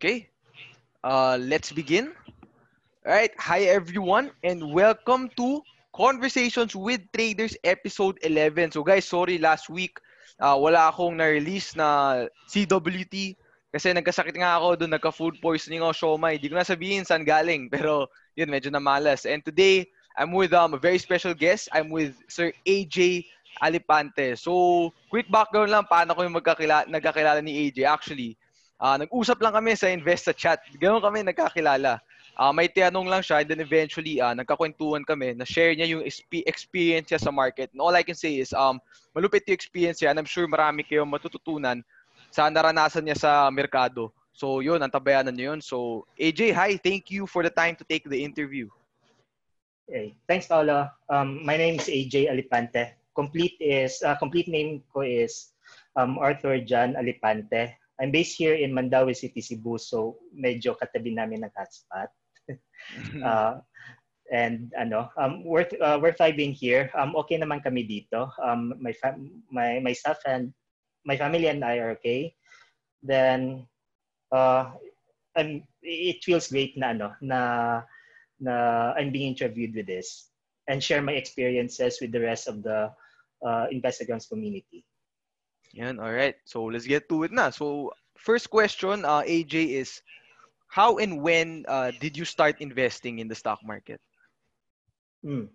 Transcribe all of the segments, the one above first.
Okay. Uh, let's begin. All right. Hi, everyone, and welcome to Conversations with Traders episode 11. So, guys, sorry last week uh, wala akong na-release na CWT kasi nagkasakit nga ako doon, nagka-food poisoning ako, siomay. Hindi ko na sabihin saan galing, pero yun, medyo namalas. And today, I'm with um, a very special guest. I'm with Sir AJ Alipante. So, quick background lang paano ko yung magkakilala, nagkakilala ni AJ. Actually, uh, nag-usap lang kami sa Investa chat. Ganoon kami nagkakilala. Uh, may tinanong lang siya and then eventually uh, nagkakwentuhan kami na share niya yung experience niya sa market. And all I can say is um, malupit yung experience niya and I'm sure marami kayong matututunan sa naranasan niya sa merkado. So yun, antabayanan niyo yun. So AJ, hi. Thank you for the time to take the interview. Hey, thanks, Paolo. Um, my name is AJ Alipante complete is uh, complete name ko is um, Arthur John Alipante. I'm based here in Mandawi City, Cebu, so medyo katabi namin ng hotspot. uh, and ano, um, worth uh, worth I being here. Um, okay naman kami dito. Um, my fam- my my staff and my family and I are okay. Then, uh, and it feels great na ano na na I'm being interviewed with this and share my experiences with the rest of the uh, Investigrams community. Yan, all right. So let's get to it na. So first question, uh, AJ is, how and when uh, did you start investing in the stock market? Hmm.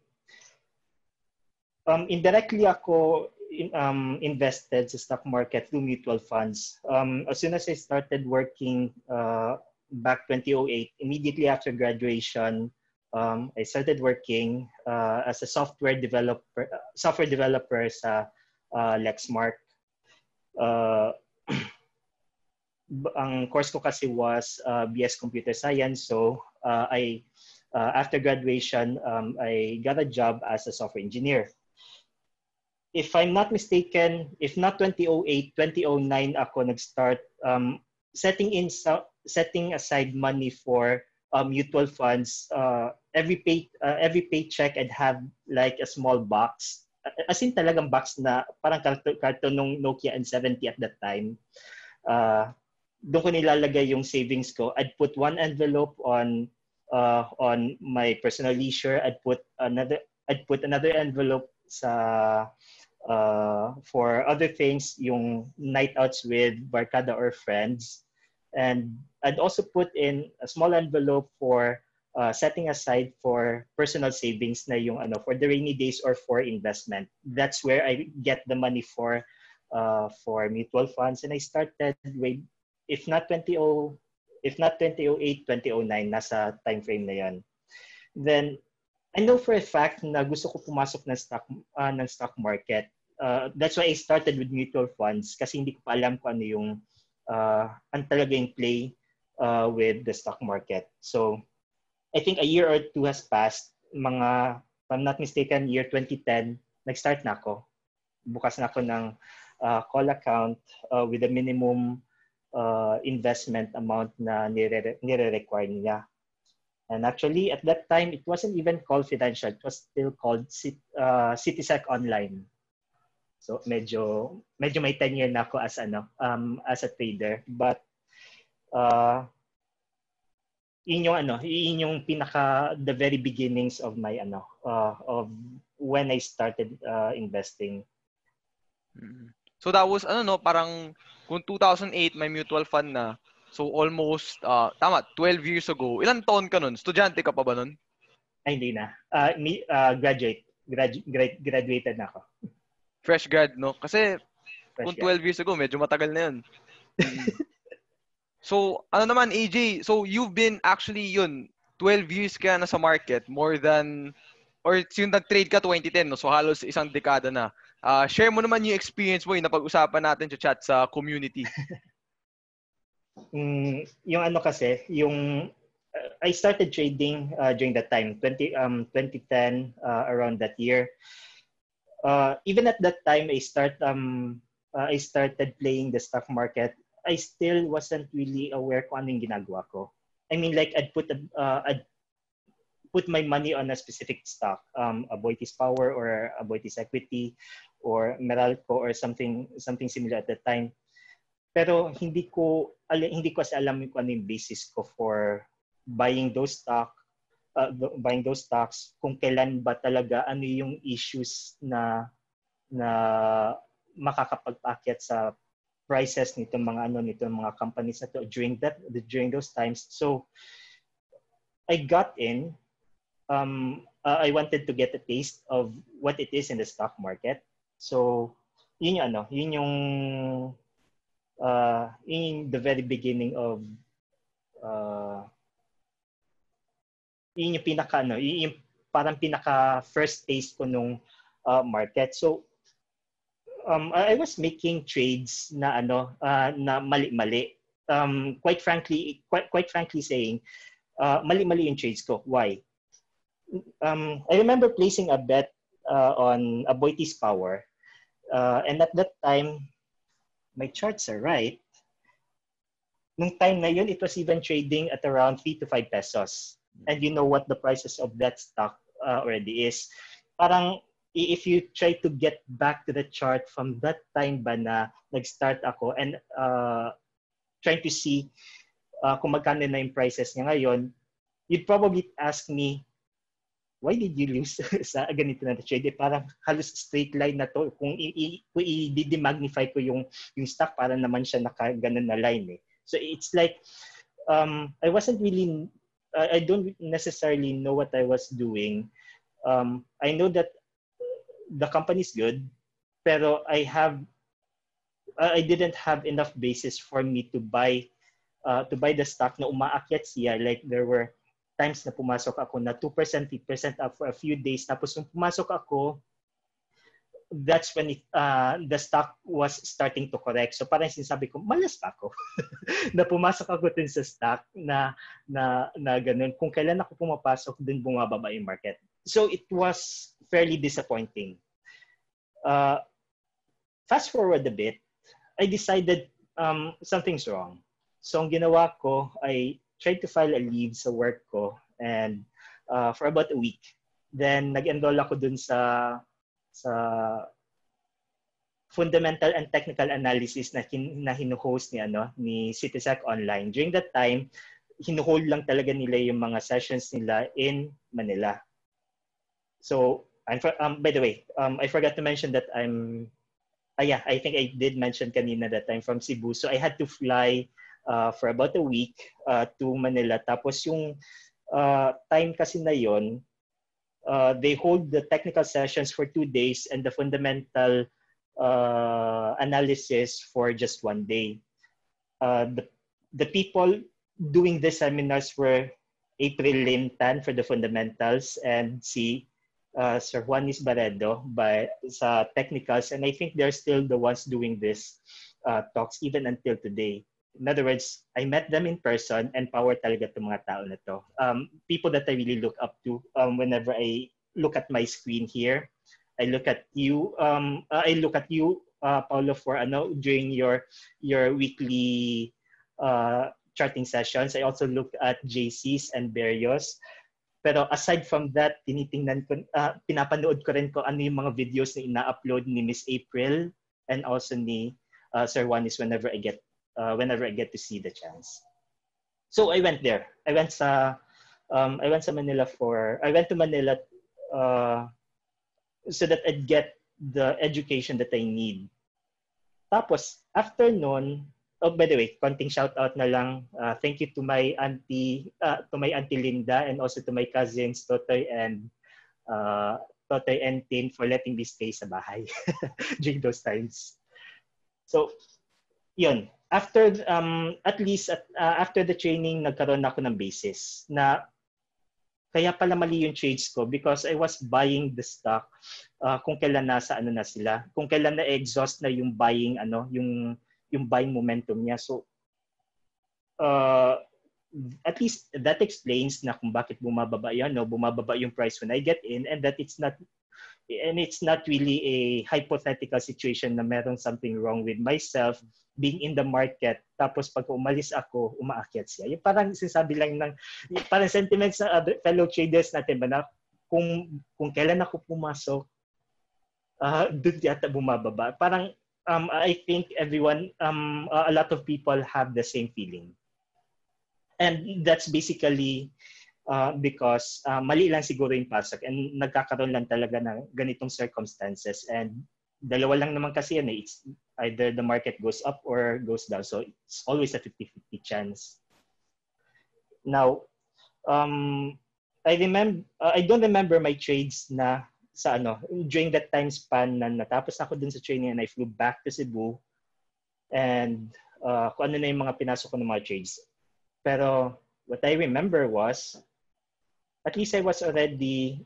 Um, indirectly ako in, um, invested sa stock market through mutual funds. Um, as soon as I started working uh, back 2008, immediately after graduation, um, I started working uh, as a software developer, software developer sa uh, Lexmark. Uh, ang course ko kasi was uh, BS Computer Science, so uh, I uh, after graduation um, I got a job as a software engineer. If I'm not mistaken, if not 2008, 2009 ako nag-start um, setting in setting aside money for uh, mutual funds, uh, every pay uh, every paycheck I'd have like a small box. As in talagang box na parang karton, karton Nokia N70 at that time. Uh, doon ko nilalagay yung savings ko. I'd put one envelope on uh, on my personal leisure. I'd put another I'd put another envelope sa uh, for other things, yung night outs with barkada or friends. And I'd also put in a small envelope for uh, setting aside for personal savings na yung ano for the rainy days or for investment. That's where I get the money for uh, for mutual funds and I started with if not 20 if not 2008 2009 nasa time frame na yon. Then I know for a fact na gusto ko pumasok ng stock uh, ng stock market. Uh, that's why I started with mutual funds kasi hindi ko pa alam kung ano yung uh, ang talagang play uh, with the stock market. So, I think a year or two has passed. Mga, if I'm not mistaken, year 2010, nag-start na ako. Bukas na ako ng uh, call account uh, with a minimum uh, investment amount na nire- nire-require niya. And actually, at that time, it wasn't even called financial. It was still called uh, CitySec Online. So medyo medyo may tenure na ako as ano um as a trader but uh yun yung ano yun yung pinaka the very beginnings of my ano uh, of when I started uh, investing. Mm-hmm. So that was ano no parang kung 2008 may mutual fund na so almost uh, tama 12 years ago. Ilan taon ka nun? Estudyante ka pa ba nun? Ay hindi na. Uh, ni, uh, graduate. Gradu- grad- graduated na ako. fresh grad, no? Kasi fresh kung 12 grad. years ago, medyo matagal na yun. so, ano naman, AJ, so you've been actually yun, 12 years ka na sa market, more than, or yung nag-trade ka 2010, no? so halos isang dekada na. Uh, share mo naman yung experience mo, yung napag-usapan natin sa chat sa community. mm, yung ano kasi, yung uh, I started trading uh, during that time, 20 um 2010 uh, around that year uh, even at that time, I start um uh, I started playing the stock market. I still wasn't really aware kung anong ginagawa ko. I mean, like I'd put a, uh, I'd put my money on a specific stock, um, Aboitiz Power or Aboitiz Equity or Meralco or something something similar at that time. pero hindi ko hindi ko kasi alam kung ano yung basis ko for buying those stock uh, buying those stocks kung kailan ba talaga ano yung issues na na makakapagpaakyat sa prices nito mga ano nito mga companies na to during that during those times so I got in um uh, I wanted to get a taste of what it is in the stock market so yun yung ano yun yung uh, in the very beginning of uh, yun yung pinaka ano yun yung parang pinaka first taste ko nung uh, market so um, I was making trades na ano uh, na mali-mali. Um, quite frankly, quite, quite frankly saying, uh, mali-mali yung trades ko. Why? Um, I remember placing a bet uh, on Aboitiz Power. Uh, and at that time, my charts are right. Nung time na yun, it was even trading at around 3 to 5 pesos. And you know what the prices of that stock uh, already is. Parang if you try to get back to the chart from that time ba na nag-start ako and uh, trying to see uh, kung magkano na yung prices niya ngayon, you'd probably ask me, why did you lose sa ganito na trade? Eh, parang halos straight line na to. Kung i-magnify ko yung, yung stock, para naman siya nakaganon na line eh. So it's like, um, I wasn't really, uh, I don't necessarily know what I was doing. Um, I know that the company is good, pero I have uh, I didn't have enough basis for me to buy uh, to buy the stock na umaakyat siya. Like there were times na pumasok ako na 2%, 3% up for a few days. Tapos nung pumasok ako, that's when it, uh, the stock was starting to correct. So parang sinasabi ko, malas pa ako. na pumasok ako dun sa stock na, na, na ganun. Kung kailan ako pumapasok, dun bumababa yung market. So it was fairly disappointing. Uh, fast forward a bit, I decided um, something's wrong. So ang ginawa ko, I tried to file a leave sa work ko and uh, for about a week. Then nag-enroll ako dun sa sa fundamental and technical analysis na hin, na hinuhost ni ano ni Citysec online. During that time, hinuhold lang talaga nila yung mga sessions nila in Manila. So I'm for, um, by the way, um, I forgot to mention that I'm, uh, yeah, I think I did mention kanina that I'm from Cebu. So I had to fly uh, for about a week uh, to Manila. Tapos yung uh, time kasi na yon, uh, they hold the technical sessions for two days and the fundamental uh, analysis for just one day. Uh, the, the people doing the seminars were April Lintan for the fundamentals and si uh, Sir Juanis Barredo by sa technicals and I think they're still the ones doing this uh, talks even until today. In other words, I met them in person and power talaga itong mga tao na to. Um, people that I really look up to um, whenever I look at my screen here. I look at you, um, uh, I look at you, uh, Paulo, for ano, during your your weekly uh, charting sessions. I also look at JC's and Berrios. Pero aside from that, tinitingnan ko, uh, pinapanood ko rin ko ano yung mga videos na ina-upload ni Miss April and also ni uh, Sir Juanis whenever I get uh, whenever I get to see the chance. So I went there. I went sa um, I went sa Manila for I went to Manila uh, so that I'd get the education that I need. Tapos after noon, oh, by the way, konting shout out na lang. Uh, thank you to my auntie, uh, to my auntie Linda and also to my cousins Totoy and uh, Totoy and Tin for letting me stay sa bahay during those times. So, yun. After, um, at least at, uh, after the training, nagkaroon ako ng basis na kaya pala mali yung trades ko because I was buying the stock uh, kung kailan nasa ano na sila, kung kailan na exhaust na yung buying ano, yung yung buying momentum niya. So, uh, at least that explains na kung bakit bumababa yan, no? bumababa yung price when I get in and that it's not and it's not really a hypothetical situation na meron something wrong with myself being in the market. Tapos pag umalis ako umaakyat siya. Yung parang sinasabi lang ng parang sentiments ng other fellow traders natin ba na kung kung kailan ako pumasok uh, doon yata bumababa. Parang um, I think everyone, um, a lot of people have the same feeling. And that's basically uh, because uh, mali lang siguro yung pasok and nagkakaroon lang talaga ng ganitong circumstances. And dalawa lang naman kasi yan eh. It's either the market goes up or goes down. So it's always a 50-50 chance. Now, um, I remember, uh, I don't remember my trades na sa ano, during that time span na natapos ako dun sa training and I flew back to Cebu and uh, kung ano na yung mga pinasok ko ng mga trades. Pero what I remember was, at least I was already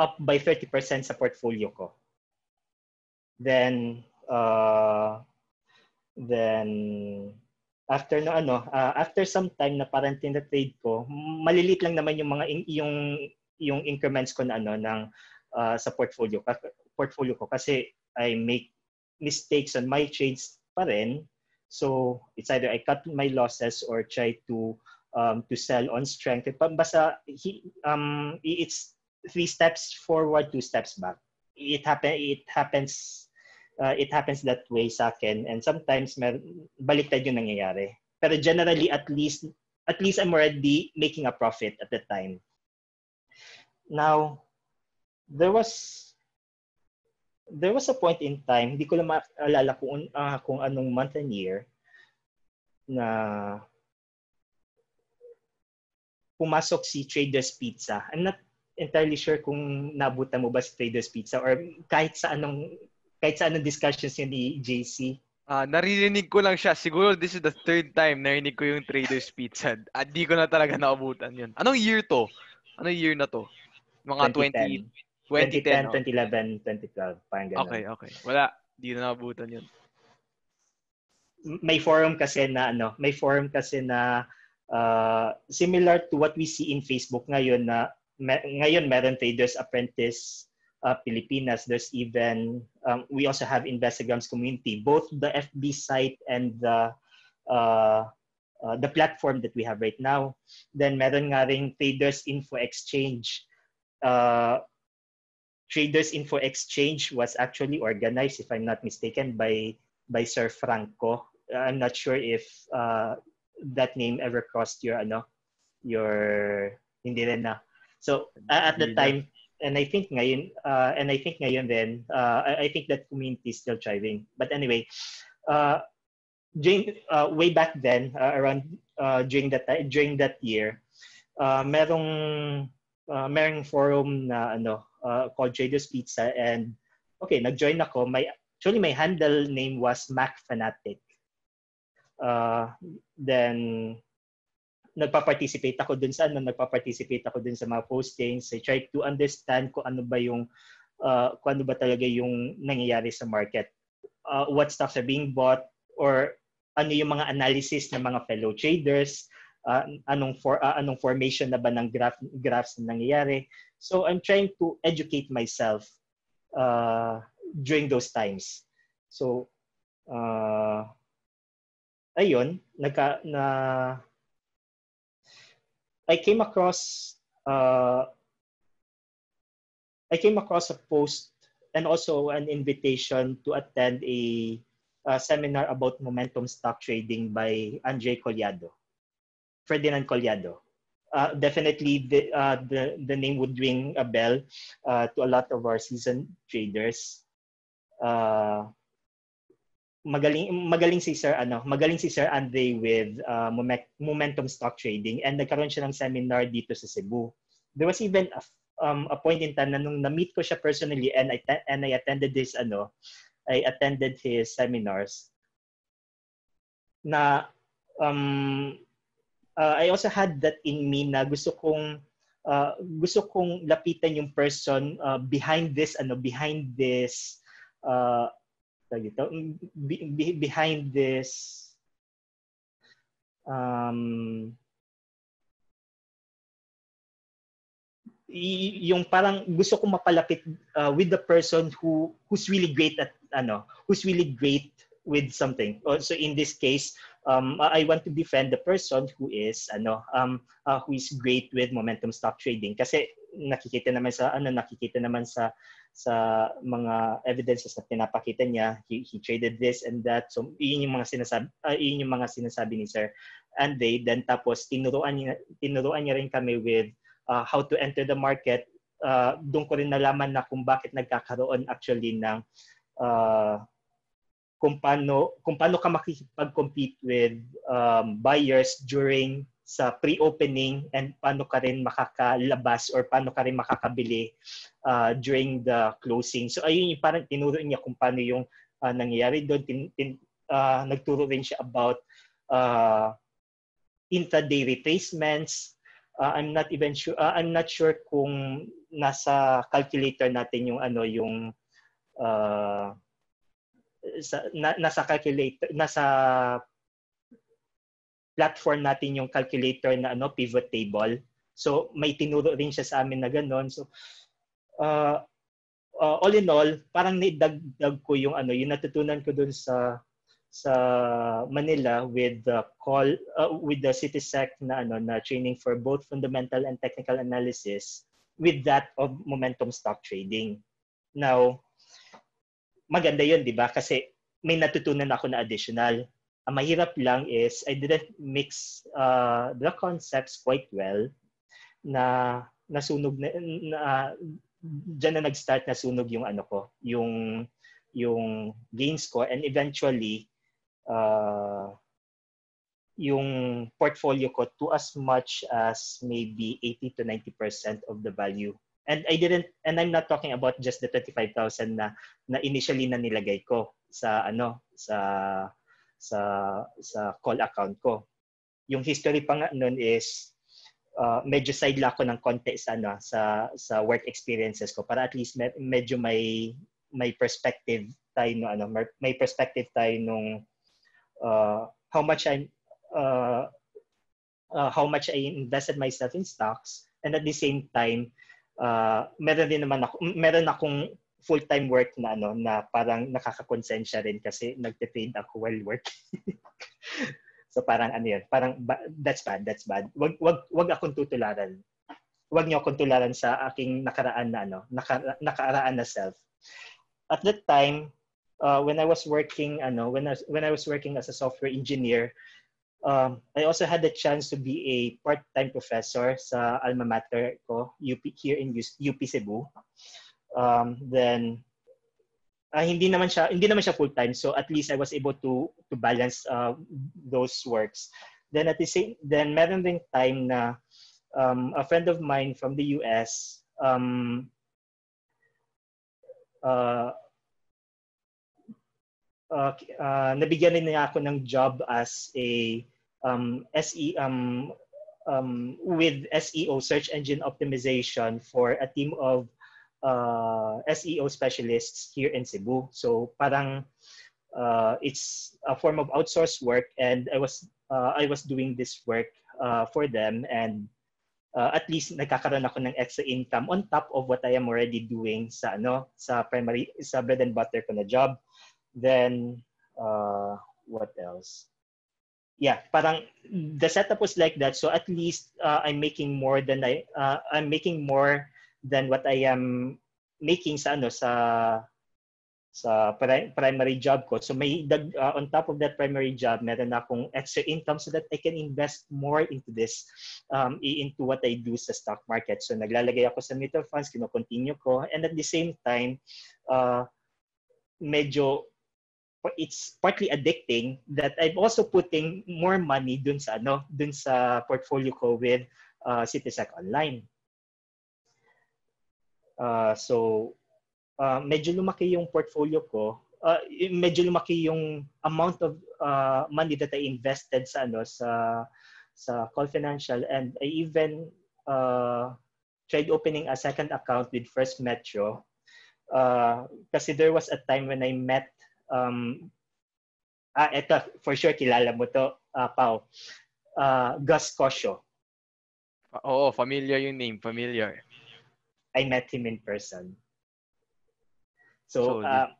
up by 30% sa portfolio ko. Then, uh, then after no ano, uh, after some time na parang tina-trade ko, malilit lang naman yung mga in, yung yung increments ko na ano ng uh, sa portfolio portfolio ko kasi I make mistakes on my trades pa rin. So it's either I cut my losses or try to um, to sell on strength. Basta he, um, it's three steps forward, two steps back. It happen it happens uh, it happens that way sa akin and sometimes mer baliktad yung nangyayari. Pero generally at least at least I'm already making a profit at the time. Now, there was there was a point in time, hindi ko lang maalala kung, uh, kung anong month and year, na pumasok si Traders Pizza. I'm not entirely sure kung nabutan mo ba si Traders Pizza or kahit sa anong kahit sa anong discussions yun ni JC. Ah, uh, naririnig ko lang siya. Siguro this is the third time narinig ko yung Traders Pizza. At di ko na talaga naabutan yun. Anong year to? Anong year na to? Mga 2010. 2010, 2010 2011, 2012, parang ganun. Okay, okay. Wala, di na nabutan yun. May forum kasi na ano, may forum kasi na uh, similar to what we see in Facebook ngayon na me, ngayon meron Traders Apprentice uh, Pilipinas. There's even um, we also have Investigrams community, both the FB site and the uh, uh, the platform that we have right now. Then meron nga ring Traders Info Exchange uh, Traders Info Exchange was actually organized, if I'm not mistaken, by by Sir Franco. I'm not sure if uh, that name ever crossed your ano, your hindi rin na. So uh, at the time, and I think ngayon, uh, and I think ngayon then, uh, I, I think that community is still thriving. But anyway, uh, during uh, way back then, uh, around uh, during that during that year, uh, merong uh, merong forum na ano uh, called Traders Pizza and okay, nag-join ako. My actually my handle name was Mac Fanatic. Uh, then nagpa-participate ako dun sa ano, nagpa-participate ako dun sa mga postings. I try to understand kung ano ba yung uh, kung ano ba talaga yung nangyayari sa market. Uh, what stocks are being bought or ano yung mga analysis ng mga fellow traders uh, anong for uh, anong formation na ba ng graph graphs na nangyayari. So I'm trying to educate myself uh, during those times. So uh, ayun, nagka na I came across uh, I came across a post and also an invitation to attend a, a seminar about momentum stock trading by Andre Collado. Ferdinand Collado. Uh, definitely, the, uh, the, the name would ring a bell uh, to a lot of our seasoned traders. Uh, magaling magaling si Sir ano, magaling si Sir Andre with uh, momentum stock trading and nagkaroon siya ng seminar dito sa Cebu. There was even a, um, a point in time na nung na-meet ko siya personally and I and I attended this ano, I attended his seminars na um, uh, I also had that in me na gusto kong uh, gusto kong lapitan yung person uh, behind this ano behind this uh, dito, be, be, behind this um, yung parang gusto kong mapalapit uh, with the person who who's really great at ano who's really great with something. So in this case um, I want to defend the person who is ano um, uh, who is great with momentum stock trading. Kasi nakikita naman sa ano nakikita naman sa sa mga evidences na pinapakita niya he, he traded this and that. So yun yung mga sinasabi uh, yun yung mga sinasabi ni sir and they then tapos tinuruan niya tinuruan niya rin kami with uh, how to enter the market. Uh, doon ko rin nalaman na kung bakit nagkakaroon actually ng uh, kung paano kung paano ka makikipag-compete with um, buyers during sa pre-opening and paano ka rin makakalabas or paano ka rin makakabili uh, during the closing. So ayun yung parang tinuro niya kung paano yung uh, nangyayari doon. Tin, tin, uh, nagturo rin siya about uh, intraday retracements. Uh, I'm not even sure uh, I'm not sure kung nasa calculator natin yung ano yung uh, sa, na, nasa calculator nasa platform natin yung calculator na ano pivot table. So may tinuro rin siya sa amin na gano'n. So uh, uh, all in all, parang naidagdag ko yung ano, yung natutunan ko dun sa sa Manila with the call uh, with the CitySec na ano na training for both fundamental and technical analysis with that of momentum stock trading. Now, maganda 'yun, 'di ba? Kasi may natutunan ako na additional ang mahirap lang is I didn't mix uh, the concepts quite well na nasunog na, na dyan na nag-start na sunog yung ano ko, yung yung gains ko and eventually uh, yung portfolio ko to as much as maybe 80 to 90% of the value. And I didn't and I'm not talking about just the 25,000 na na initially na nilagay ko sa ano sa sa sa call account ko. Yung history pa nga noon is uh, medyo side ako ng konti sa ano sa sa work experiences ko para at least me- medyo may may perspective tayo no ano may perspective tayo nung uh, how much I uh, uh, how much I invested myself in stocks and at the same time uh, meron din naman ako meron akong full-time work na ano na parang nakakakonsensya rin kasi nagte-trade ako while working. so parang ano yun, parang that's bad, that's bad. Wag wag wag akong tutularan. Wag niyo akong tularan sa aking nakaraan na ano, naka, nakaraan na self. At that time, uh, when I was working ano, when I when I was working as a software engineer, um, I also had the chance to be a part-time professor sa alma mater ko, UP here in UP Cebu um, then uh, hindi naman siya hindi naman siya full time so at least I was able to to balance uh, those works. Then at the same then meron ding time na um, a friend of mine from the US um, uh, uh, uh, nabigyan rin niya ako ng job as a um, SE um, um, with SEO search engine optimization for a team of uh, SEO specialists here in Cebu. So parang uh, it's a form of outsourced work and I was uh, I was doing this work uh, for them and uh, at least nagkakaroon ako ng extra income on top of what I am already doing sa ano sa primary sa bread and butter ko na job. Then uh, what else? Yeah, parang the setup was like that. So at least uh, I'm making more than I uh, I'm making more than what I am making sa ano sa sa primary job ko. So may uh, on top of that primary job, meron akong extra income so that I can invest more into this, um, into what I do sa stock market. So naglalagay ako sa mutual funds, kino-continue ko. And at the same time, uh, medyo it's partly addicting that I'm also putting more money dun sa ano, dun sa portfolio ko with uh, Citysec Online. Uh, so, uh, medyo lumaki yung portfolio ko. Uh, medyo lumaki yung amount of uh, money that I invested sa ano sa sa Call Financial and I even uh, tried opening a second account with First Metro uh, kasi there was a time when I met um, ah eto for sure kilala mo to uh, Pau uh, Gus Cosio Oo, familiar yung name, familiar. I met him in person. So, uh,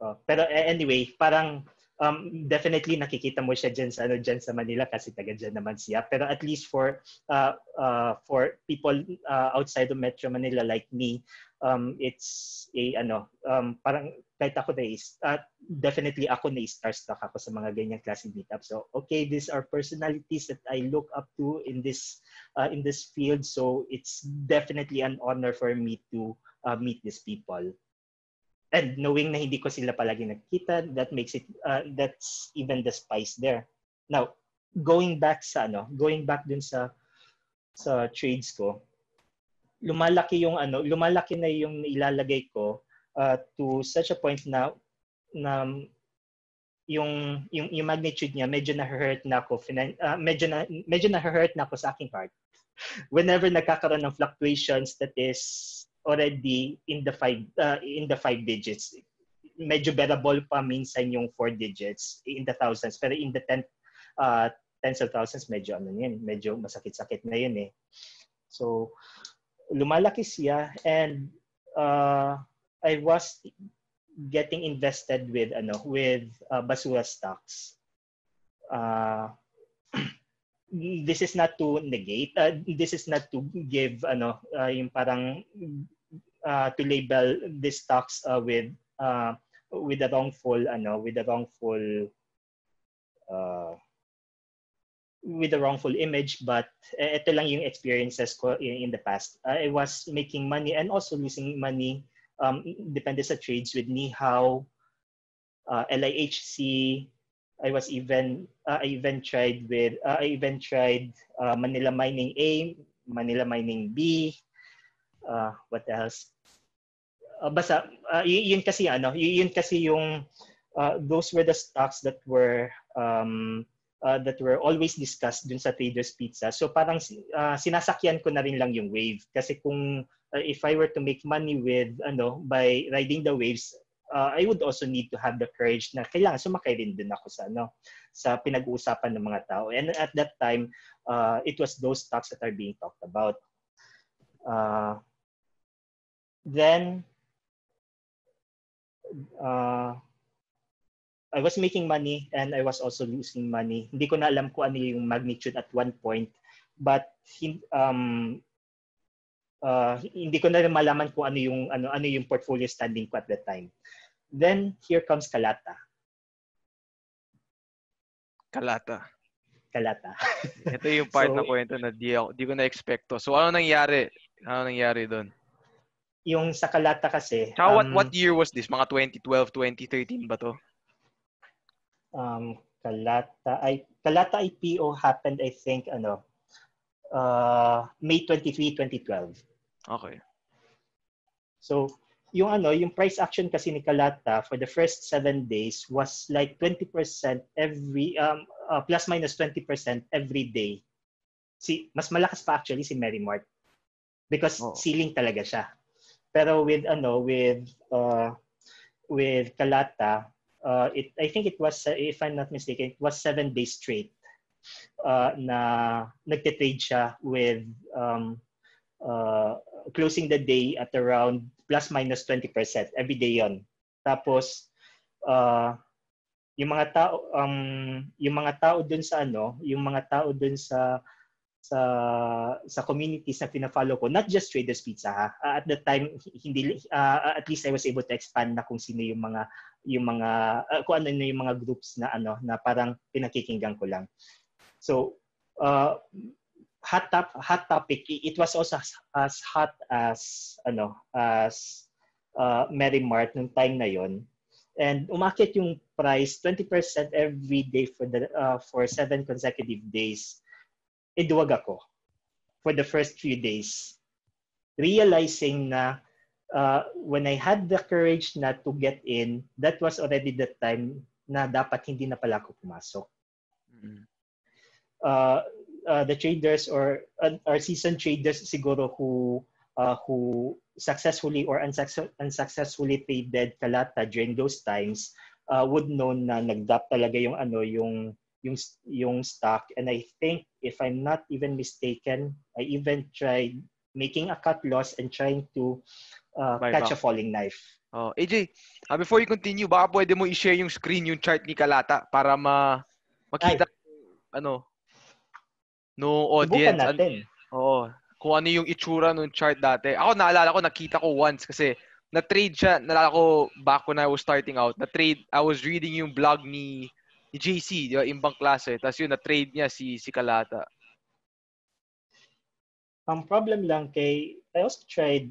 uh, pero anyway, parang um, definitely nakikita mo siya dyan sa, ano, dyan sa Manila kasi taga dyan naman siya. Pero at least for, uh, uh, for people uh, outside of Metro Manila like me, um, it's a, ano, um, parang kahit ako na uh, definitely ako na starstruck ako sa mga ganyang klase meetup. So, okay, these are personalities that I look up to in this, uh, in this field. So, it's definitely an honor for me to uh, meet these people and knowing na hindi ko sila palagi nakita, that makes it, uh, that's even the spice there. Now, going back sa ano, going back dun sa sa trades ko, lumalaki yung ano, lumalaki na yung ilalagay ko uh, to such a point na na yung yung, yung magnitude niya medyo na-hurt na ako uh, medyo na medyo na-hurt na ako sa aking part whenever nagkakaroon ng fluctuations that is already in the five uh, in the five digits. Medyo bearable pa minsan yung four digits in the thousands pero in the ten uh, tens of thousands medyo ano yun, medyo masakit-sakit na yun eh. So lumalaki siya and uh, I was getting invested with ano with uh, basura stocks. Uh, this is not to negate uh, this is not to give ano uh, yung parang uh, to label these stocks uh, with uh, with the wrongful ano with the wrongful uh, with the wrongful image but ito lang yung experiences ko in, in the past I was making money and also losing money um depende sa trades with Nihaw uh, LIHC I was even uh, I even tried with uh, I even tried uh, Manila Mining A, Manila Mining B. Uh, what else? Uh, basta uh, yun kasi ano, yun kasi yung uh, those were the stocks that were um, uh, that were always discussed dun sa Traders Pizza. So parang uh, sinasakyan ko na rin lang yung wave kasi kung uh, if I were to make money with ano by riding the waves, uh, I would also need to have the courage na kailangan sumakay rin din ako sa ano sa pinag-uusapan ng mga tao. And at that time, uh, it was those stocks that are being talked about. Uh, then, uh, I was making money and I was also losing money. Hindi ko na alam kung ano yung magnitude at one point. But um, uh, hindi ko na rin malaman kung ano yung ano ano yung portfolio standing ko at that time. Then, here comes Kalata. Kalata. Kalata. Ito yung part so, na kwento na di, ako, di ko na-expect to. So, ano nangyari? Ano nangyari doon? Yung sa Kalata kasi... Tsaka um, what, what year was this? Mga 2012, 2013 ba to? Um, Kalata, I, Kalata IPO happened, I think, ano, uh, May 23, 2012. Okay. So, yung ano, yung price action kasi ni Kalata for the first seven days was like 20% every, um, uh, plus minus 20% every day. Si, mas malakas pa actually si Mary Mart because oh. ceiling talaga siya. Pero with ano, with uh, with Kalata, uh, it I think it was if I'm not mistaken, it was seven days straight uh, na nagte-trade siya with um, uh, closing the day at around plus minus 20%. Every day yon. Tapos, uh, yung mga tao um yung mga tao dun sa ano, yung mga tao dun sa sa sa communities na pina-follow ko, not just Traders Pizza ha. Uh, at that time hindi uh, at least I was able to expand na kung sino yung mga yung mga uh, kung ano na yung mga groups na ano na parang pinakikinggan ko lang. So uh, hot top hot topic. It was also as, as hot as ano as uh, Mary Mart nung time na yon and umakit yung price 20% every day for the uh, for seven consecutive days. Iduwag ako for the first few days realizing na uh, when I had the courage not to get in that was already the time na dapat hindi na pala ako pumasok. Mm-hmm. uh, uh, the traders or uh, or seasoned traders siguro who uh, who successfully or unsuccess- unsuccessfully traded Kalata during those times uh, would know na nag-drop talaga yung ano yung yung yung stock and I think if I'm not even mistaken I even tried making a cut loss and trying to uh, catch back. a falling knife. Oh, AJ, ah, before you continue, baka pwede mo i-share yung screen, yung chart ni Kalata para ma makita ano no Subukan audience. An- natin. Oo. Kung ano yung itsura nung chart dati. Ako naalala ko, nakita ko once kasi na-trade siya, naalala ko back when I was starting out, na-trade, I was reading yung blog ni, ni JC, di ba, imbang klase. Tapos yun, na-trade niya si, si Kalata. Ang problem lang kay, I also tried,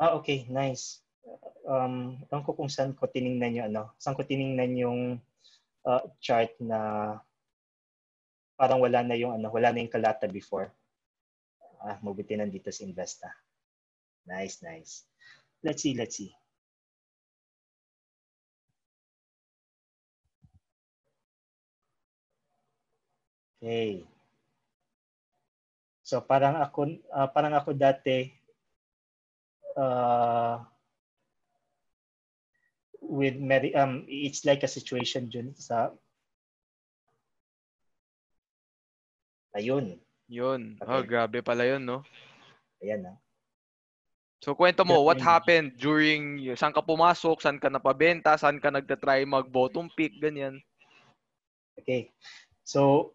ah okay, nice. Um, ewan ko kung saan ko tiningnan yung ano, saan ko tiningnan yung uh, chart na parang wala na yung ano, wala na yung kalata before. Ah, mabuti nandito si Investa. Nice, nice. Let's see, let's see. Okay. So parang ako ah, parang ako dati uh, with Mary um it's like a situation dun sa Ayun. Yun. Oh, Okay. grabe pala yun, no? Ayan ah. So, kwento mo, what happened during, saan ka pumasok, saan ka napabenta, saan ka nagtatry mag-bottom pick, ganyan. Okay. So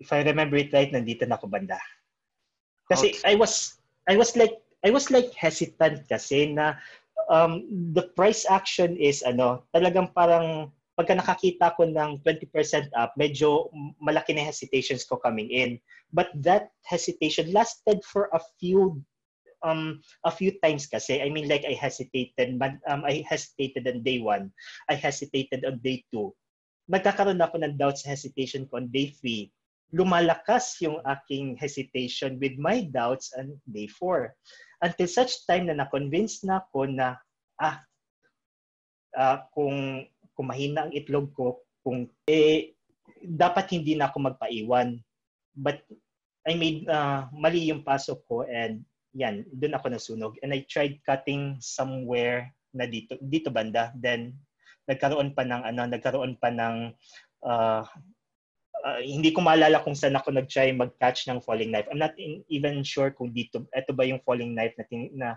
if I remember it right, nandito na ako banda. Kasi I was I was like I was like hesitant kasi na um, the price action is ano, talagang parang pagka nakakita ko ng 20% up, medyo malaki na hesitations ko coming in. But that hesitation lasted for a few um a few times kasi. I mean like I hesitated but um I hesitated on day one. I hesitated on day two. Nagkakaroon ako ng doubts hesitation ko on day three. Lumalakas yung aking hesitation with my doubts on day four. Until such time na na-convince na ako na ah ah, kung kung mahina ang itlog ko kung eh dapat hindi na ako magpaiwan but I made uh, mali yung pasok ko and yan, doon ako nasunog. And I tried cutting somewhere na dito, dito banda. Then, nagkaroon pa ng, ano, nagkaroon pa ng, uh, uh, hindi ko maalala kung saan ako nag-try mag-catch ng falling knife. I'm not in, even sure kung dito, ito ba yung falling knife na, na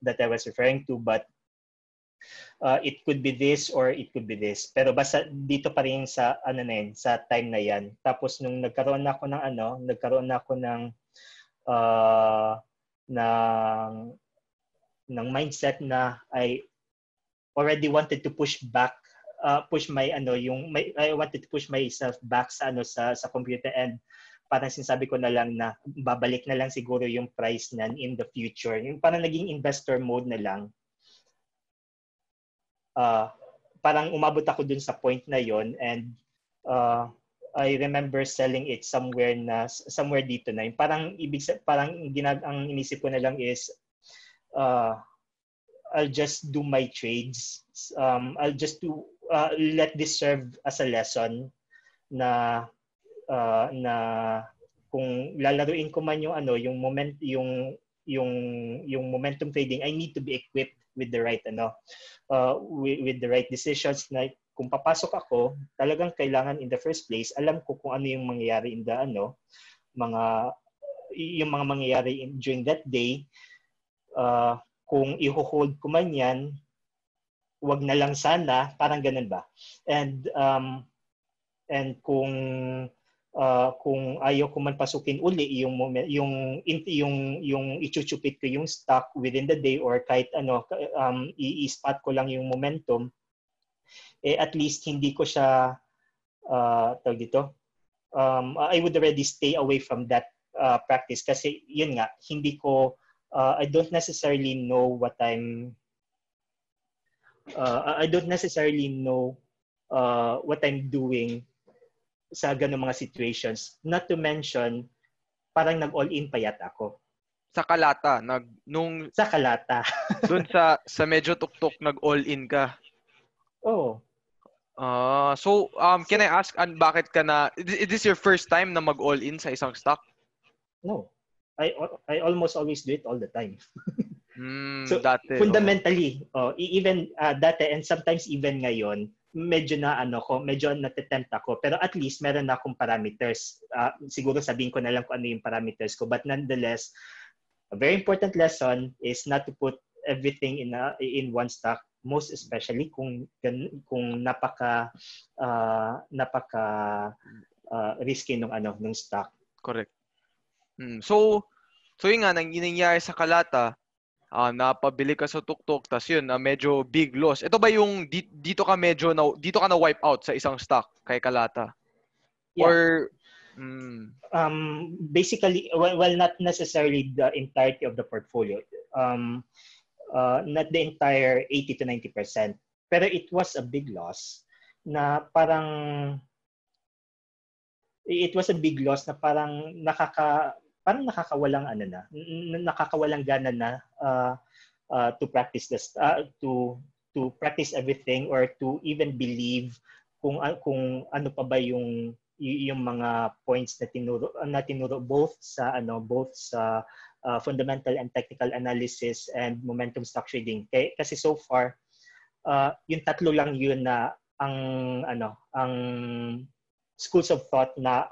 that I was referring to, but uh, it could be this or it could be this. Pero basta dito pa rin sa ano na yun, sa time na yan. Tapos nung nagkaroon na ako ng ano, nagkaroon na ako ng uh, ng ng mindset na I already wanted to push back uh, push my ano yung my, I wanted to push myself back sa ano sa sa computer and parang sinasabi ko na lang na babalik na lang siguro yung price nan in the future. Yung parang naging investor mode na lang uh, parang umabot ako dun sa point na yon and uh, I remember selling it somewhere na somewhere dito na yun. Parang ibig parang ginag ang inisip ko na lang is uh, I'll just do my trades. Um, I'll just do uh, let this serve as a lesson na uh, na kung lalaruin ko man yung ano yung moment yung yung yung momentum trading I need to be equipped with the right ano uh, with, with the right decisions na kung papasok ako talagang kailangan in the first place alam ko kung ano yung mangyayari in the ano mga yung mga mangyayari in, during that day. Uh, kung i-hold ko man yan wag na lang sana. Parang ganun ba? And um and kung uh, kung ayaw ko man pasukin uli yung yung yung yung ichuchupit ko yung stock within the day or kahit ano um i-spot ko lang yung momentum eh at least hindi ko siya uh, tawag dito um I would already stay away from that uh, practice kasi yun nga hindi ko uh, I don't necessarily know what I'm uh, I don't necessarily know uh, what I'm doing sa ganung mga situations. Not to mention, parang nag-all-in pa yata ako. Sa Kalata, nag, nung Sa kalata. dun sa, sa medyo tuktok, nag-all-in ka. oh, Ah, so, um, can I ask, an bakit ka na, is this your first time na mag-all-in sa isang stock? no. I I almost always do it all the time. Hmm, So, dati. Fundamentally, oh, e- even uh, dati and sometimes even ngayon, medyo na ano ko, medyo natatempt ako. Pero at least meron na akong parameters. Ah, siguro sabihin ko na lang kung ano yung parameters ko. But nonetheless, a very important lesson is not to put everything in a, in one stock most especially kung kung napaka uh, napaka uh, risky ng ano ng stock. Correct. Mm. So so yun nga nang nangyayari sa Kalata, uh, napabili ka sa tuktok tas yun uh, medyo big loss. Ito ba yung dito ka medyo na dito ka na wipe out sa isang stock kay Kalata? Yeah. Or mm. um basically well, well not necessarily the entirety of the portfolio. Um uh, not the entire 80 to 90%. Pero it was a big loss na parang it was a big loss na parang nakaka parang nakakawalang ano na nakakawalang gana na uh, uh, to practice this uh, to to practice everything or to even believe kung kung ano pa ba yung yung mga points na tinuro na tinuro both sa ano both sa uh, fundamental and technical analysis and momentum stock. Kaya, kasi so far, uh, yung tatlo lang yun na ang ano ang schools of thought na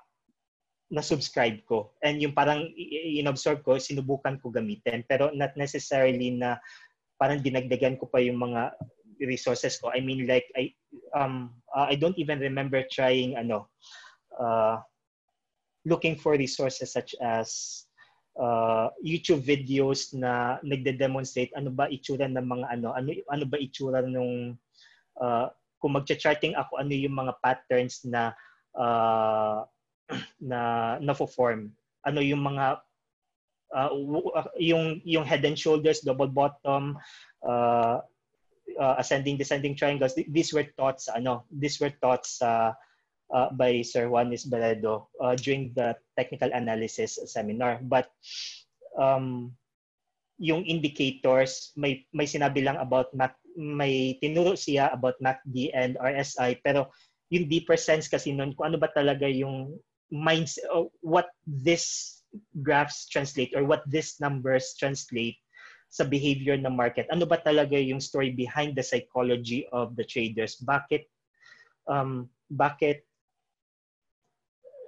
na-subscribe ko. And yung parang in-absorb ko, sinubukan ko gamitin. Pero not necessarily na parang dinagdagan ko pa yung mga resources ko. I mean like I um uh, I don't even remember trying ano uh, looking for resources such as uh, YouTube videos na nagde-demonstrate ano ba itsura ng mga ano ano ano ba itsura nung uh, kung magcha-charting ako ano yung mga patterns na uh, na na-form ano yung mga uh, yung yung head and shoulders double bottom uh, uh, ascending descending triangles these were thoughts ano these were thoughts uh, uh, by Sir Juan Isbaredo uh, during the technical analysis seminar. But um, yung indicators, may, may sinabi lang about MAC, may tinuro siya about MACD and RSI, pero yung deeper sense kasi nun, kung ano ba talaga yung minds, uh, what this graphs translate or what these numbers translate sa behavior ng market. Ano ba talaga yung story behind the psychology of the traders? Bakit um, bakit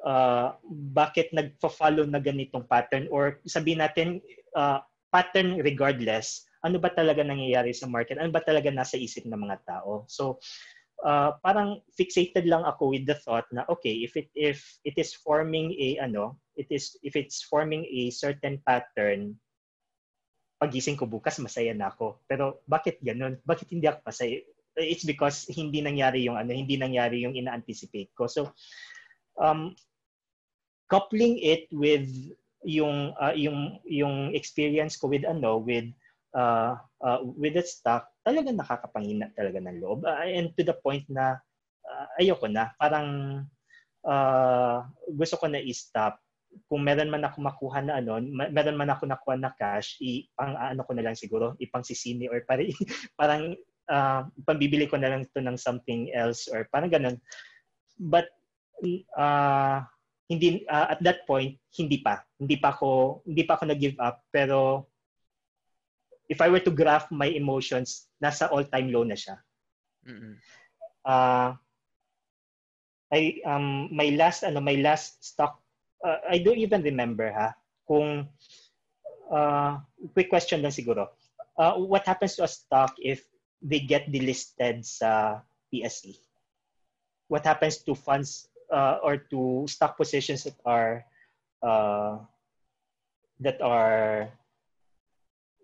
uh, bakit nagfa-follow na ganitong pattern or sabihin natin uh, pattern regardless ano ba talaga nangyayari sa market ano ba talaga nasa isip ng mga tao so uh, parang fixated lang ako with the thought na okay if it if it is forming a ano it is if it's forming a certain pattern pagising ko bukas masaya na ako. Pero bakit ganun? Bakit hindi ako masaya? It's because hindi nangyari yung ano hindi nangyari yung ina-anticipate ko. So um coupling it with yung uh, yung yung experience ko with ano with uh, uh, with the stock talaga nakakapangina talaga ng loob. Uh, and to the point na uh, ayoko na. Parang uh, gusto ko na i-stop. Kung meron man ako makuha na ano, meron man ako nakuha na cash, i pang ano ko na lang siguro, ipang sisini or pare, parang uh, pambibili ko na lang to ng something else or parang ganun. But uh, hindi uh, at that point hindi pa. Hindi pa ako hindi pa ako nag-give up pero if I were to graph my emotions nasa all-time low na siya. Mm-hmm. uh, I um my last ano my last stock uh, I don't even remember ha? Kung uh, quick question lang siguro. Uh, what happens to a stock if they get delisted sa PSE what happens to funds uh, or to stock positions that are uh, that are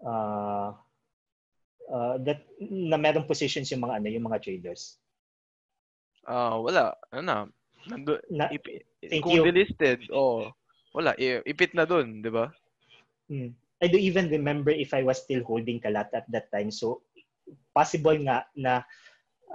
uh, uh, that na merong positions yung mga ano yung mga traders? Ah, uh, wala. Ano na? Nando, na ipi, kung you. delisted, oh, wala. ipit na dun, di ba? Hmm. I don't even remember if I was still holding Kalat at that time. So, possible nga na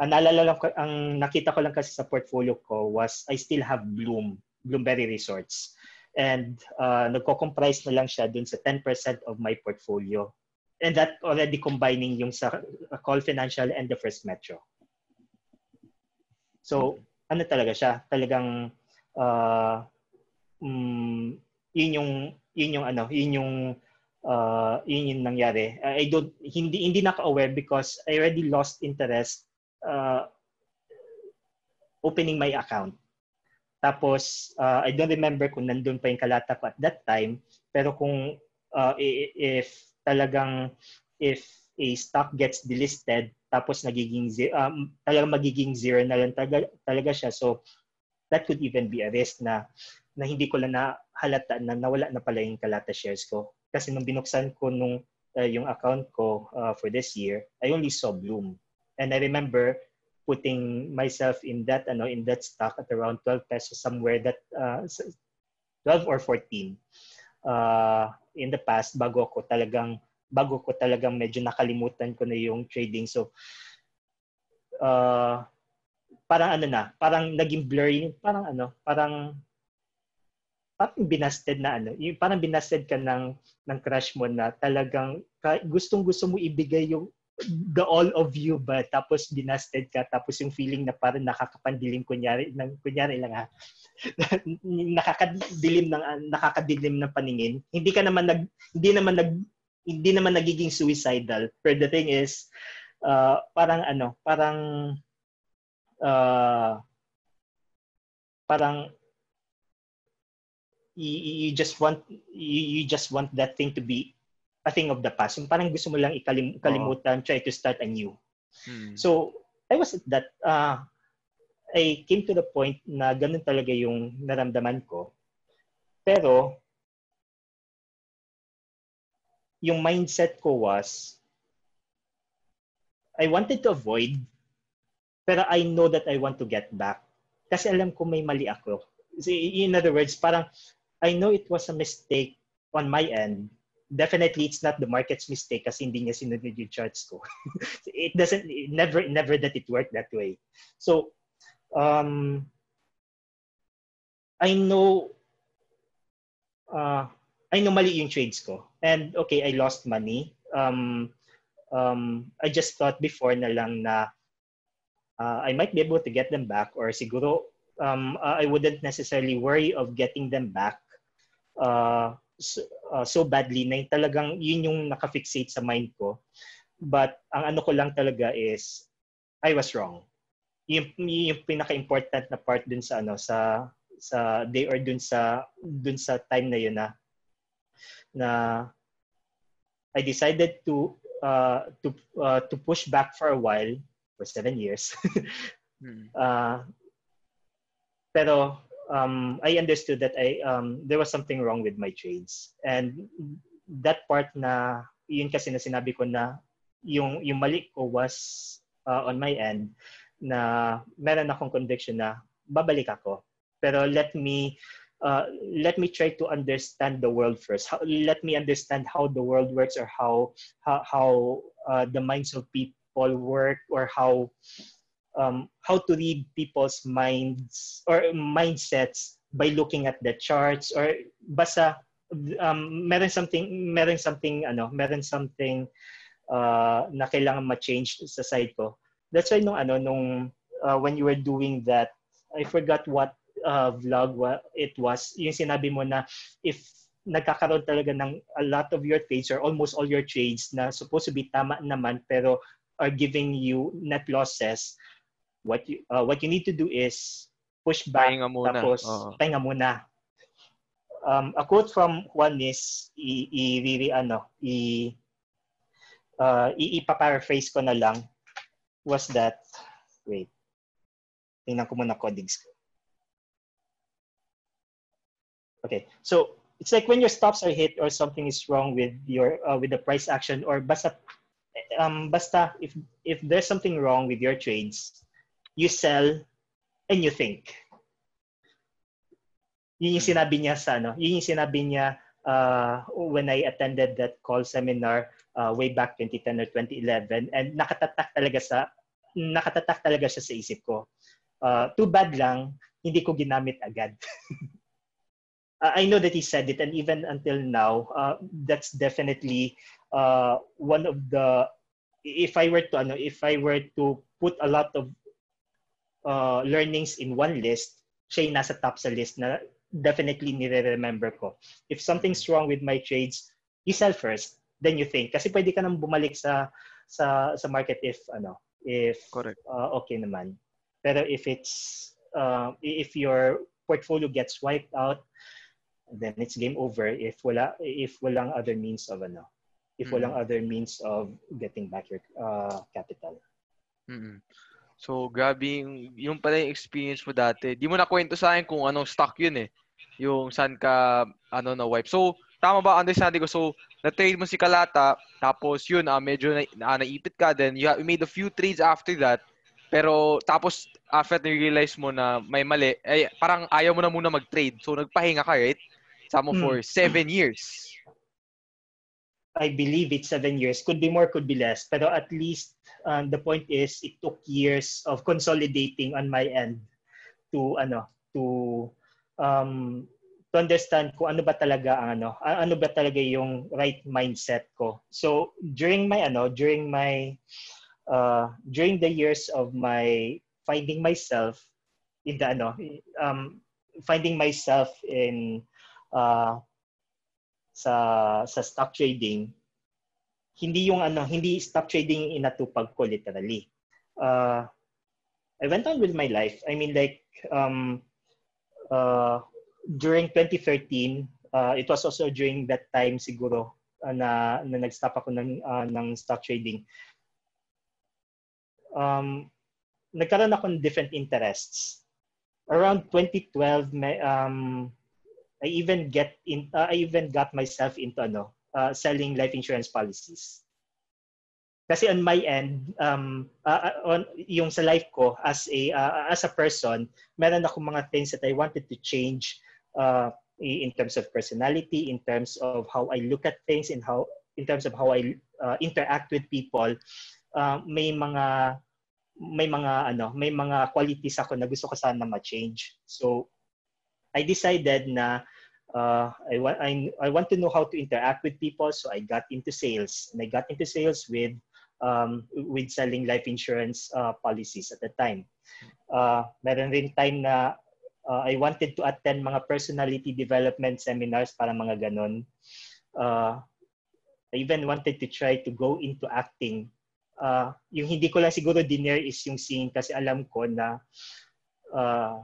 ang naalala lang ko, ang nakita ko lang kasi sa portfolio ko was I still have Bloom, Bloomberry Resorts. And uh, nagko-comprise na lang siya dun sa 10% of my portfolio. And that already combining yung sa Call Financial and the First Metro. So, ano talaga siya? Talagang uh, um, yun yung yun yung ano, yun yung uh, yun yung nangyari. I don't hindi hindi naka-aware because I already lost interest uh, opening my account. Tapos, uh, I don't remember kung nandun pa yung kalata ko at that time, pero kung uh, if talagang, if a stock gets delisted tapos nagiging um, talagang magiging zero na lang talaga, talaga siya. So that could even be a risk na na hindi ko lang na halata na nawala na pala yung Kalata shares ko. Kasi nung binuksan ko nung uh, yung account ko uh, for this year, I only saw Bloom. And I remember putting myself in that ano in that stock at around 12 pesos somewhere that uh, 12 or 14 uh, in the past bago ako talagang bago ko talagang medyo nakalimutan ko na yung trading. So, uh, parang ano na, parang naging blurry, parang ano, parang parang binasted na ano, yung parang binasted ka ng ng crush mo na talagang gustong gusto mo ibigay yung the all of you ba tapos binasted ka tapos yung feeling na parang nakakapandilim kunyari ng kunyari lang ha? Nakakadilim ng nakakadilim ng paningin. Hindi ka naman nag hindi naman nag hindi naman nagiging suicidal. But the thing is, uh, parang ano, parang uh, parang you, you just want you, you just want that thing to be a thing of the past. Yung parang gusto mo lang ikalim, kalimutan, try to start anew. Hmm. So, I was at that, uh, I came to the point na ganun talaga yung naramdaman ko. Pero, yung mindset ko was, I wanted to avoid, pero I know that I want to get back. Kasi alam ko may mali ako. In other words, parang, I know it was a mistake on my end. Definitely, it's not the market's mistake kasi hindi niya sinunod yung charts ko. it doesn't, it never, never that it worked that way. So, um, I know, uh, I know mali yung trades ko. And okay, I lost money. Um, um, I just thought before na lang na uh, I might be able to get them back or siguro um, uh, I wouldn't necessarily worry of getting them back uh, so, uh, so badly na yung talagang yun yung nakafixate sa mind ko. But ang ano ko lang talaga is I was wrong. Yung, yung pinaka-important na part dun sa ano sa sa day or dun sa dun sa time na yun na na I decided to uh, to uh, to push back for a while for seven years. hmm. uh, pero um, I understood that I um, there was something wrong with my trades and that part na yun kasi na sinabi ko na yung yung mali ko was uh, on my end na meron akong conviction na babalik ako pero let me uh, let me try to understand the world first. How, let me understand how the world works or how how, how uh, the minds of people work or how um, how to read people's minds or mindsets by looking at the charts or basta um, meron something meron something ano meron something uh, na kailangan ma-change sa side ko. That's why nung ano nung uh, when you were doing that I forgot what uh, vlog it was, yung sinabi mo na if nagkakaroon talaga ng a lot of your trades or almost all your trades na supposed to be tama naman pero are giving you net losses, what you uh, what you need to do is push back pahinga muna. tapos uh-huh. pahinga muna. Um, a quote from Juan is i, i, i ano i uh, i-paraphrase ko na lang was that wait tingnan ko muna codings ko Okay, so it's like when your stops are hit or something is wrong with your uh, with the price action or basta um basta if if there's something wrong with your trades, you sell and you think. Yun yung sinabi niya sa ano, yun yung sinabi niya uh, when I attended that call seminar uh, way back 2010 or 2011 and nakatatak talaga sa nakatatak talaga siya sa isip ko. Uh, too bad lang hindi ko ginamit agad. uh, I know that he said it, and even until now, uh, that's definitely uh, one of the. If I were to, ano, if I were to put a lot of uh, learnings in one list, siya yung nasa top sa list na definitely nire-remember ko. If something's wrong with my trades, you sell first, then you think. Kasi pwede ka nang bumalik sa sa sa market if ano, if Correct. Uh, okay naman. Pero if it's uh, if your portfolio gets wiped out, then it's game over if wala if walang other means of ano if walang other means of getting back your uh, capital. Mm-mm. So, grabe yung, yung pala yung experience mo dati. Di mo na kwento sa akin kung anong stock yun eh. Yung saan ka, ano na wipe. So, tama ba understanding ko? So, na-trade mo si Kalata, tapos yun, uh, medyo na, uh, naipit ka, then you, you made a few trades after that. Pero, tapos, after na-realize mo na may mali, eh, parang ayaw mo na muna mag-trade. So, nagpahinga ka, right? Sama for seven years. I believe it's seven years. Could be more, could be less. Pero at least um, the point is it took years of consolidating on my end to ano to um, to understand kung ano ba talaga ang ano ano ba talaga yung right mindset ko. So during my ano during my uh, during the years of my finding myself in the ano um, finding myself in uh, sa sa stock trading hindi yung ano hindi stock trading inatupag ko literally. Uh, I went on with my life. I mean like um uh, during 2013 uh, it was also during that time siguro uh, na, na nag-stop ako ng uh, ng stock trading. Um nagkaroon ako ng different interests. Around 2012 may um I even get in uh, I even got myself into ano uh, selling life insurance policies. Kasi on my end, um, uh, uh, on, yung sa life ko as a uh, as a person, meron ako mga things that I wanted to change uh, in terms of personality, in terms of how I look at things, in how in terms of how I uh, interact with people. Uh, may mga may mga ano, may mga qualities ako na gusto ko sana ma-change. So I decided na uh, I, want, I, I want to know how to interact with people. So I got into sales and I got into sales with, um, with selling life insurance uh, policies at the time. Uh, meron rin time na uh, I wanted to attend mga personality development seminars para mga ganon. Uh, I even wanted to try to go into acting. Uh, yung hindi ko lang siguro dinner is yung singing kasi alam ko na uh,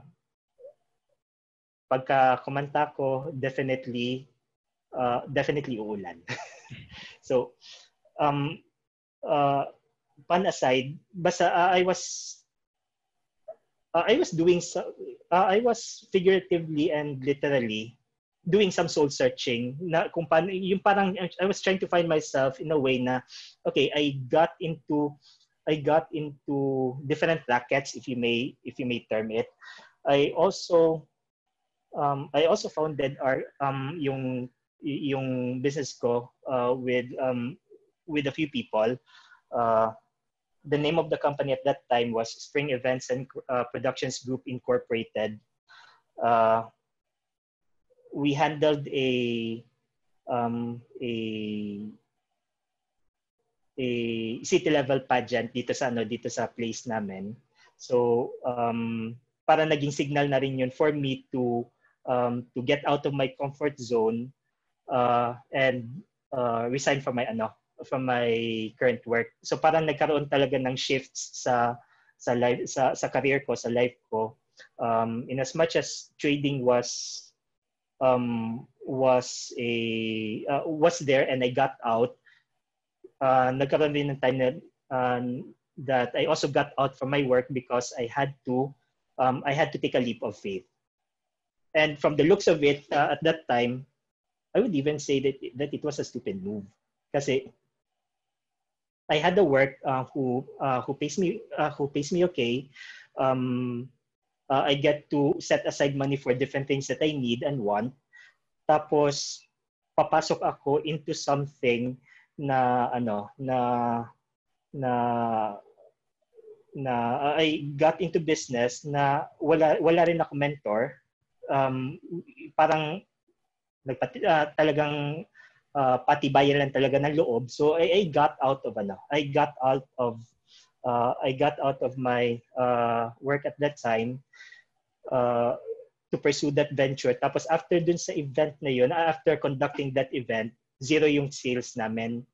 pagka kumanta ko, definitely, uh, definitely uulan. so, um, uh, pan aside, basta uh, I was uh, I was doing so, uh, I was figuratively and literally doing some soul searching na kung paano yung parang I was trying to find myself in a way na okay I got into I got into different brackets if you may if you may term it I also um, I also founded our um, yung yung business ko uh, with um, with a few people. Uh, the name of the company at that time was Spring Events and uh, Productions Group Incorporated. Uh, we handled a um, a a city level pageant dito sa ano dito sa place namin. So um, para naging signal na rin yun for me to um, to get out of my comfort zone uh, and uh, resign from my ano from my current work. So parang nagkaroon talaga ng shifts sa sa life sa sa career ko, sa life ko. Um, in as much as trading was um, was a uh, was there and I got out, uh, nagkaroon din ng time na, um, that I also got out from my work because I had to um, I had to take a leap of faith. And from the looks of it, uh, at that time, I would even say that, that it was a stupid move. Kasi I had a work uh, who uh, who pays me uh, who pays me okay. Um, uh, I get to set aside money for different things that I need and want. Tapos papasok ako into something na ano na na na I got into business na wala wala rin ako mentor um, parang nagpati, uh, talagang uh, patibayan lang talaga ng loob. So I, I got out of ano, I got out of uh, I got out of my uh, work at that time uh, to pursue that venture. Tapos after dun sa event na yun, after conducting that event, zero yung sales namin.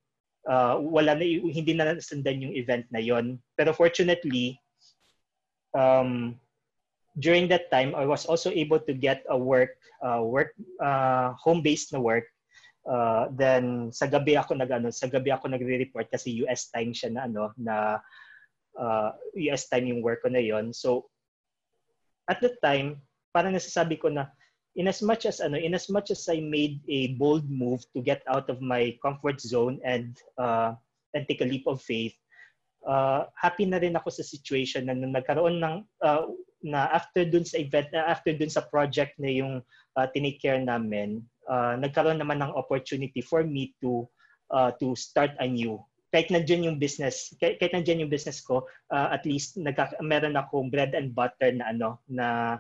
Uh, wala na, hindi na nasundan yung event na yon. Pero fortunately, um, during that time, I was also able to get a work, uh, work, uh, home-based na work Uh, then sa gabi ako nag ano, sa gabi ako nagre-report kasi US time siya na ano na uh, US time yung work ko na yon. So at the time, parang nasasabi ko na in as much as ano, in as much as I made a bold move to get out of my comfort zone and uh, and take a leap of faith, uh, happy na rin ako sa situation na nung nagkaroon ng uh, na after dun sa event, uh, after dun sa project na yung uh, tinake care namin, uh, nagkaroon naman ng opportunity for me to uh, to start anew. Kahit nandiyan yung business, kahit, kahit nandiyan yung business ko, uh, at least nagka, meron akong bread and butter na ano na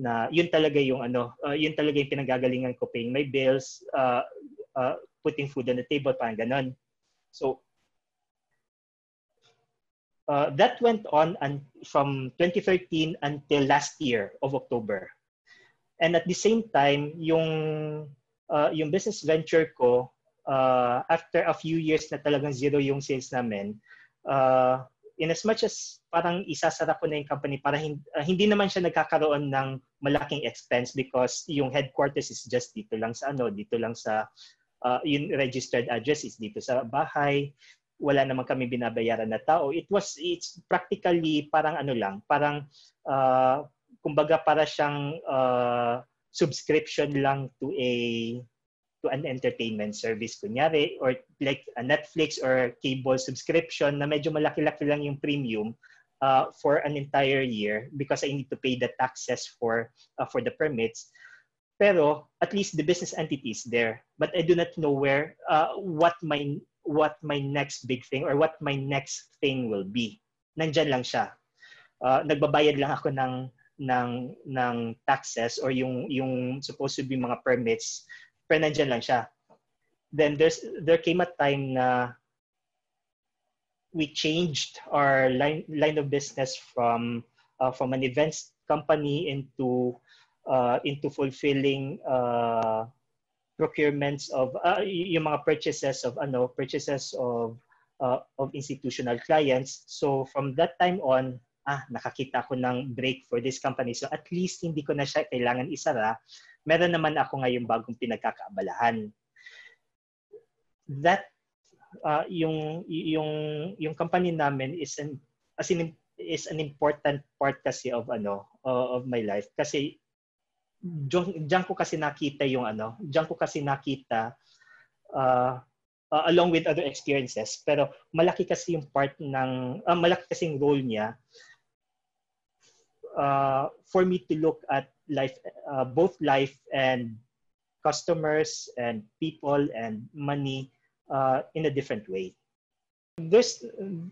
na yun talaga yung ano, uh, yun talaga yung pinanggagalingan ko paying my bills, uh, uh, putting food on the table, parang ganon. So uh, that went on and from 2013 until last year of October. And at the same time, yung uh, yung business venture ko, uh, after a few years na talagang zero yung sales namin, uh, in as much as parang isasara ko na yung company para hindi, uh, hindi naman siya nagkakaroon ng malaking expense because yung headquarters is just dito lang sa ano, dito lang sa uh, yung registered address is dito sa bahay. Wala naman kami binabayaran na tao. It was it's practically parang ano lang, parang uh, kumbaga para siyang uh, subscription lang to a to an entertainment service. Kunyari or like a Netflix or cable subscription na medyo malaki-laki lang yung premium uh, for an entire year because I need to pay the taxes for uh, for the permits. Pero at least the business entity is there. But I do not know where uh, what my what my next big thing or what my next thing will be. Nandyan lang siya. Uh, nagbabayad lang ako ng ng ng taxes or yung yung supposed to be mga permits pero nandiyan lang siya. Then there's there came a time na we changed our line line of business from uh, from an events company into uh, into fulfilling uh, procurements of uh, yung mga purchases of ano purchases of uh, of institutional clients so from that time on ah, nakakita ko ng break for this company. So at least hindi ko na siya kailangan isara. Meron naman ako ngayong bagong pinagkakaabalahan. That uh, yung yung yung company namin is an as in, is an important part kasi of ano uh, of my life kasi diyan, ko kasi nakita yung ano, diyan ko kasi nakita uh, uh, along with other experiences pero malaki kasi yung part ng uh, malaki kasi yung role niya uh, for me to look at life, uh, both life and customers and people and money uh, in a different way. There's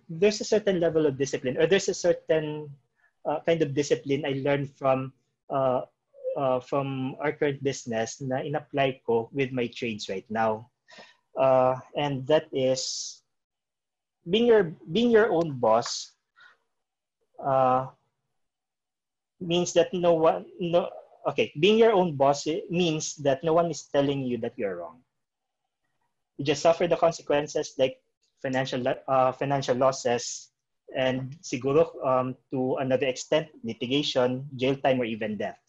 there's a certain level of discipline, or there's a certain uh, kind of discipline I learned from uh, uh, from our current business na in-apply ko with my trades right now. Uh, and that is being your being your own boss uh, means that no one no okay being your own boss means that no one is telling you that you're wrong you just suffer the consequences like financial uh, financial losses and siguro um, to another extent mitigation jail time or even death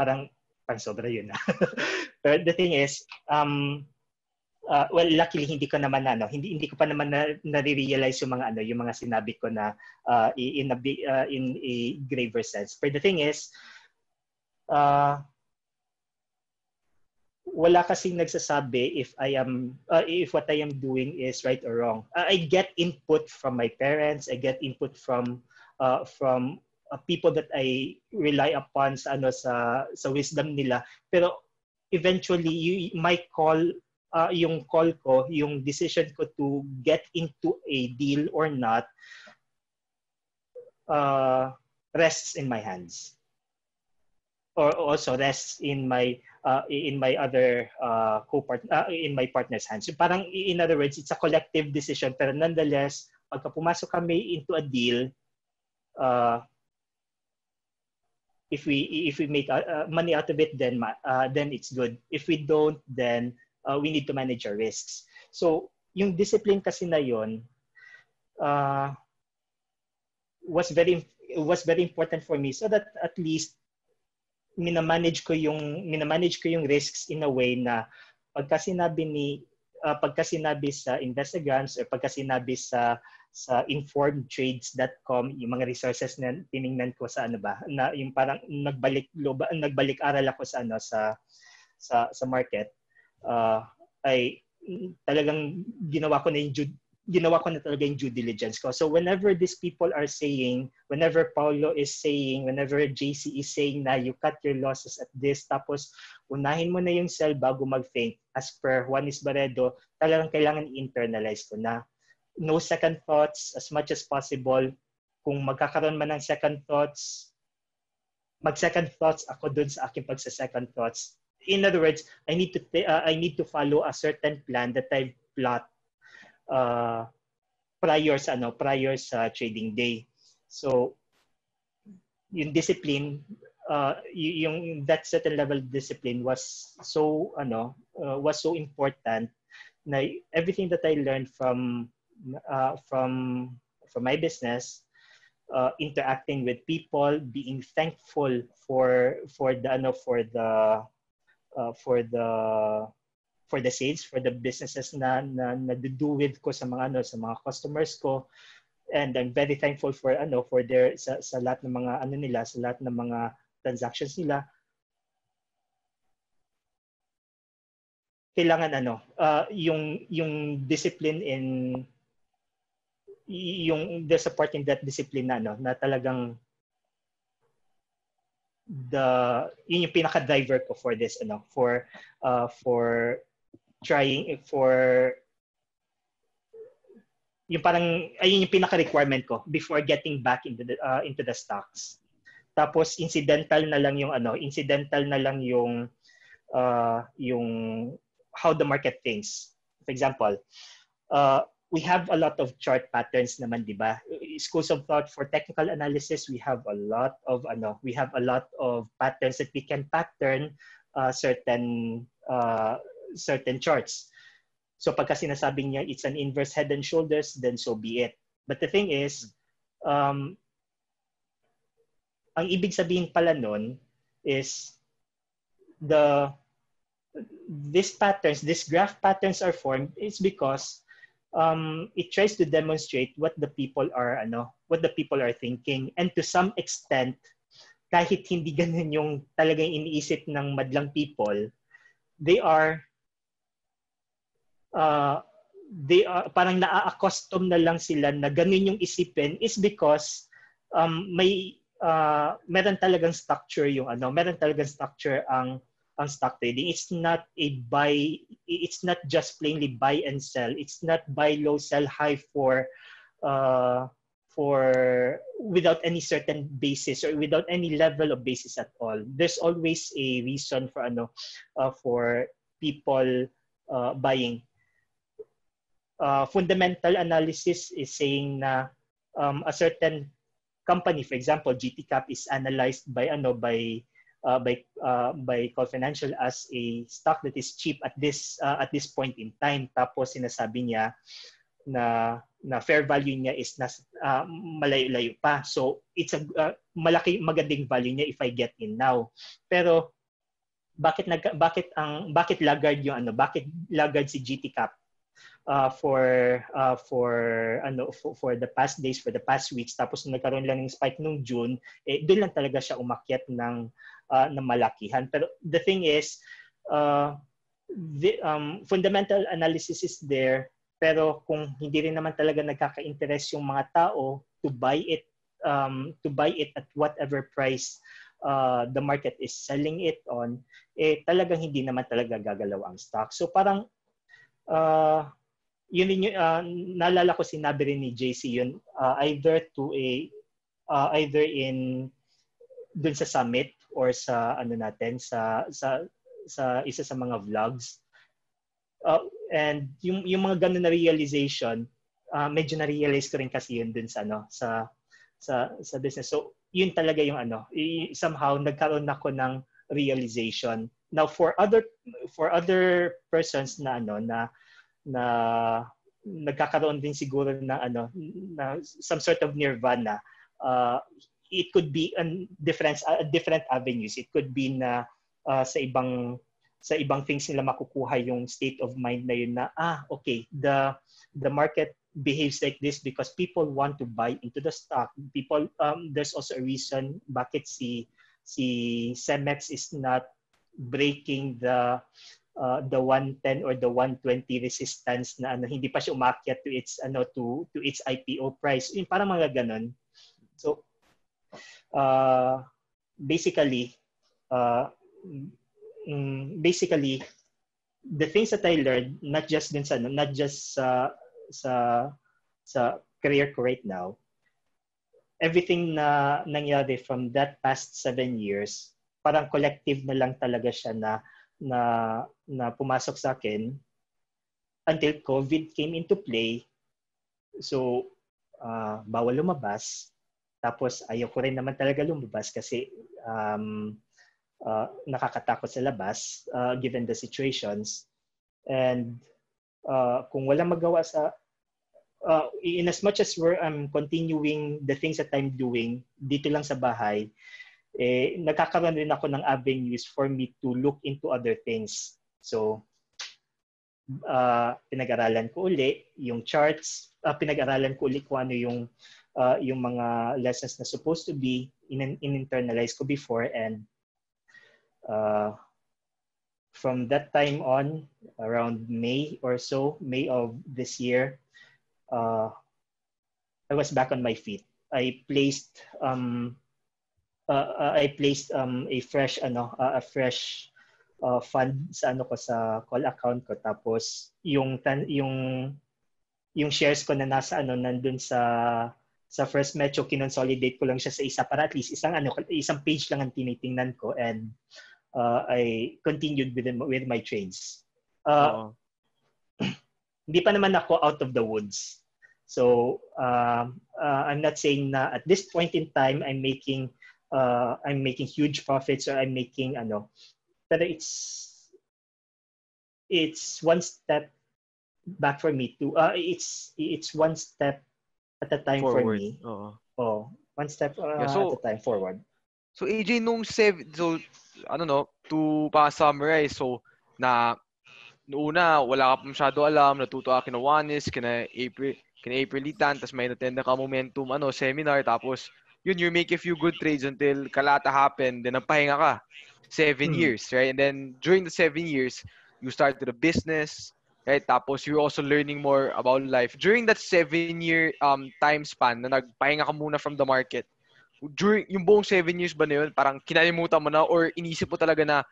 parang pang sobra yun but the thing is um, uh, well luckily hindi ko naman ano hindi hindi ko pa naman na, na-realize yung mga ano yung mga sinabi ko na uh, in a uh, in a graver sense but the thing is uh, wala kasing nagsasabi if I am uh, if what I am doing is right or wrong. Uh, I get input from my parents, I get input from uh, from uh, people that I rely upon sa ano sa sa wisdom nila. Pero eventually you, my call uh, yung call ko, yung decision ko to get into a deal or not uh, rests in my hands or also rests in my uh, in my other uh, co-part uh, in my partner's hands. So parang in other words, it's a collective decision pero nonetheless, pagka pumasok kami into a deal, uh, if we if we make uh, uh money out of it, then uh, then it's good. If we don't, then uh, we need to manage our risks. So, yung discipline kasi na yon uh, was very was very important for me so that at least minamanage ko yung minamanage ko yung risks in a way na pagka sinabi ni uh, pagka sinabi sa Investograms or pagka sinabi sa sa informedtrades.com yung mga resources na tiningnan ko sa ano ba na yung parang nagbalik loba, nagbalik aral ako sa ano sa sa sa market uh, ay talagang ginawa ko na yung due, ginawa ko na talaga yung due diligence ko. So whenever these people are saying, whenever Paulo is saying, whenever JC is saying na you cut your losses at this, tapos unahin mo na yung sell bago mag-think, as per Juanis Barredo, talagang kailangan internalize ko na no second thoughts as much as possible. Kung magkakaroon man ng second thoughts, mag-second thoughts ako dun sa aking pagsa-second thoughts. In other words, I need to uh, I need to follow a certain plan that I've plot uh, prior sa ano prior sa trading day. So yung discipline uh, yung that certain level of discipline was so ano uh, was so important na everything that I learned from uh, from from my business uh, interacting with people being thankful for for the ano for the uh, for the for the sales, for the businesses na, na, na do with ko sa mga ano sa mga customers ko. And I'm very thankful for ano for their sa, sa lahat ng mga ano nila, sa lahat ng mga transactions nila. Kailangan ano, uh, yung yung discipline in yung the supporting that discipline na ano na talagang the yun yung pinaka driver ko for this ano for uh, for trying for yung parang ayun yung pinaka requirement ko before getting back into the uh, into the stocks. Tapos incidental na lang yung ano, incidental na lang yung uh, yung how the market thinks. For example, uh, we have a lot of chart patterns naman, di ba? Schools of thought for technical analysis, we have a lot of ano, we have a lot of patterns that we can pattern uh, certain uh, certain charts. So pagka sinasabi niya it's an inverse head and shoulders, then so be it. But the thing is, um, ang ibig sabihin pala nun is the these patterns, these graph patterns are formed is because um, it tries to demonstrate what the people are ano, what the people are thinking and to some extent kahit hindi ganun yung talagang iniisip ng madlang people, they are uh, they are, parang naa-accustom na lang sila na ganun yung isipin is because um, may uh, meron talagang structure yung ano, meron talagang structure ang ang stock trading. It's not a buy it's not just plainly buy and sell. It's not buy low sell high for uh, for without any certain basis or without any level of basis at all. There's always a reason for ano uh, for people uh, buying uh, fundamental analysis is saying na um, a certain company, for example, GT Cap is analyzed by ano by uh, by uh, by Call Financial as a stock that is cheap at this uh, at this point in time. Tapos sinasabi niya na na fair value niya is nas uh, malayo-layo pa. So it's a uh, malaki magandang value niya if I get in now. Pero bakit nag bakit ang bakit laggard yung ano bakit laggard si GT Cap uh, for uh, for ano for, for the past days for the past weeks. Tapos nagkaroon lang ng spike nung June eh doon lang talaga siya umakyat ng uh, ng malakihan. Pero the thing is uh, the um, fundamental analysis is there. Pero kung hindi rin naman talaga nagkaka-interest yung mga tao to buy it um, to buy it at whatever price uh, the market is selling it on eh talagang hindi naman talaga gagalaw ang stock. So parang uh, yun yung uh, naalala ko sinabi rin ni JC yun uh, either to a uh, either in dun sa summit or sa ano natin sa sa sa isa sa mga vlogs. Uh, and yung yung mga ganun na realization uh, medyo na realize ko rin kasi yun dun sa ano sa sa sa business. So yun talaga yung ano somehow nagkaroon ako ng realization. Now for other for other persons na ano na na nagkakaroon din siguro na ano na some sort of nirvana. Uh, it could be a different uh, different avenues. It could be na uh, sa ibang sa ibang things nila makukuha yung state of mind na yun na ah okay the the market behaves like this because people want to buy into the stock. People um, there's also a reason bakit si si Cemex is not breaking the uh, the 110 or the 120 resistance na ano hindi pa siya umakyat to its ano to to its IPO price. Yung parang mga ganun. So uh, basically uh, mm, basically the things that I learned not just din sa not just sa sa sa career ko right now everything na nangyari from that past seven years parang collective na lang talaga siya na na na pumasok sa akin until COVID came into play. So, uh, bawal lumabas. Tapos, ayaw ko rin naman talaga lumabas kasi um, uh, nakakatakot sa labas uh, given the situations. And uh, kung walang magawa sa uh, in as much as we're um, continuing the things that I'm doing dito lang sa bahay, eh, nagkakaroon rin ako ng avenues for me to look into other things. So, uh, pinag-aralan ko uli yung charts, uh, pinag-aralan ko uli kung ano yung uh, yung mga lessons na supposed to be in, in internalize ko before and uh, from that time on, around May or so, May of this year, uh, I was back on my feet. I placed um, uh, I placed um, a fresh ano uh, a fresh uh, fund sa ano ko sa call account ko tapos yung tan yung yung shares ko na nasa ano nandun sa sa First Metro kinonsolidate ko lang siya sa isa para at least isang ano isang page lang ang tinitingnan ko and uh, I continued with with my trades. Uh, hindi pa naman ako out of the woods. So uh, uh, I'm not saying na at this point in time I'm making uh, I'm making huge profits or I'm making ano. Pero it's it's one step back for me to uh, it's it's one step at a time forward. for me. Oo. Oh, one step uh, yeah, so, at a time forward. So AJ nung seven so ano no to pa summarize so na una wala ka pa masyado alam natuto ka kina Juanis kina April kina April Litan tapos may natenda ka momentum ano seminar tapos yun, you make a few good trades until kalata happen, then pahinga ka. Seven hmm. years, right? And then during the seven years, you started a business, right? Tapos you're also learning more about life. During that seven-year um, time span na nagpahinga ka muna from the market, during yung buong seven years ba na yun, parang kinalimutan mo na or inisip mo talaga na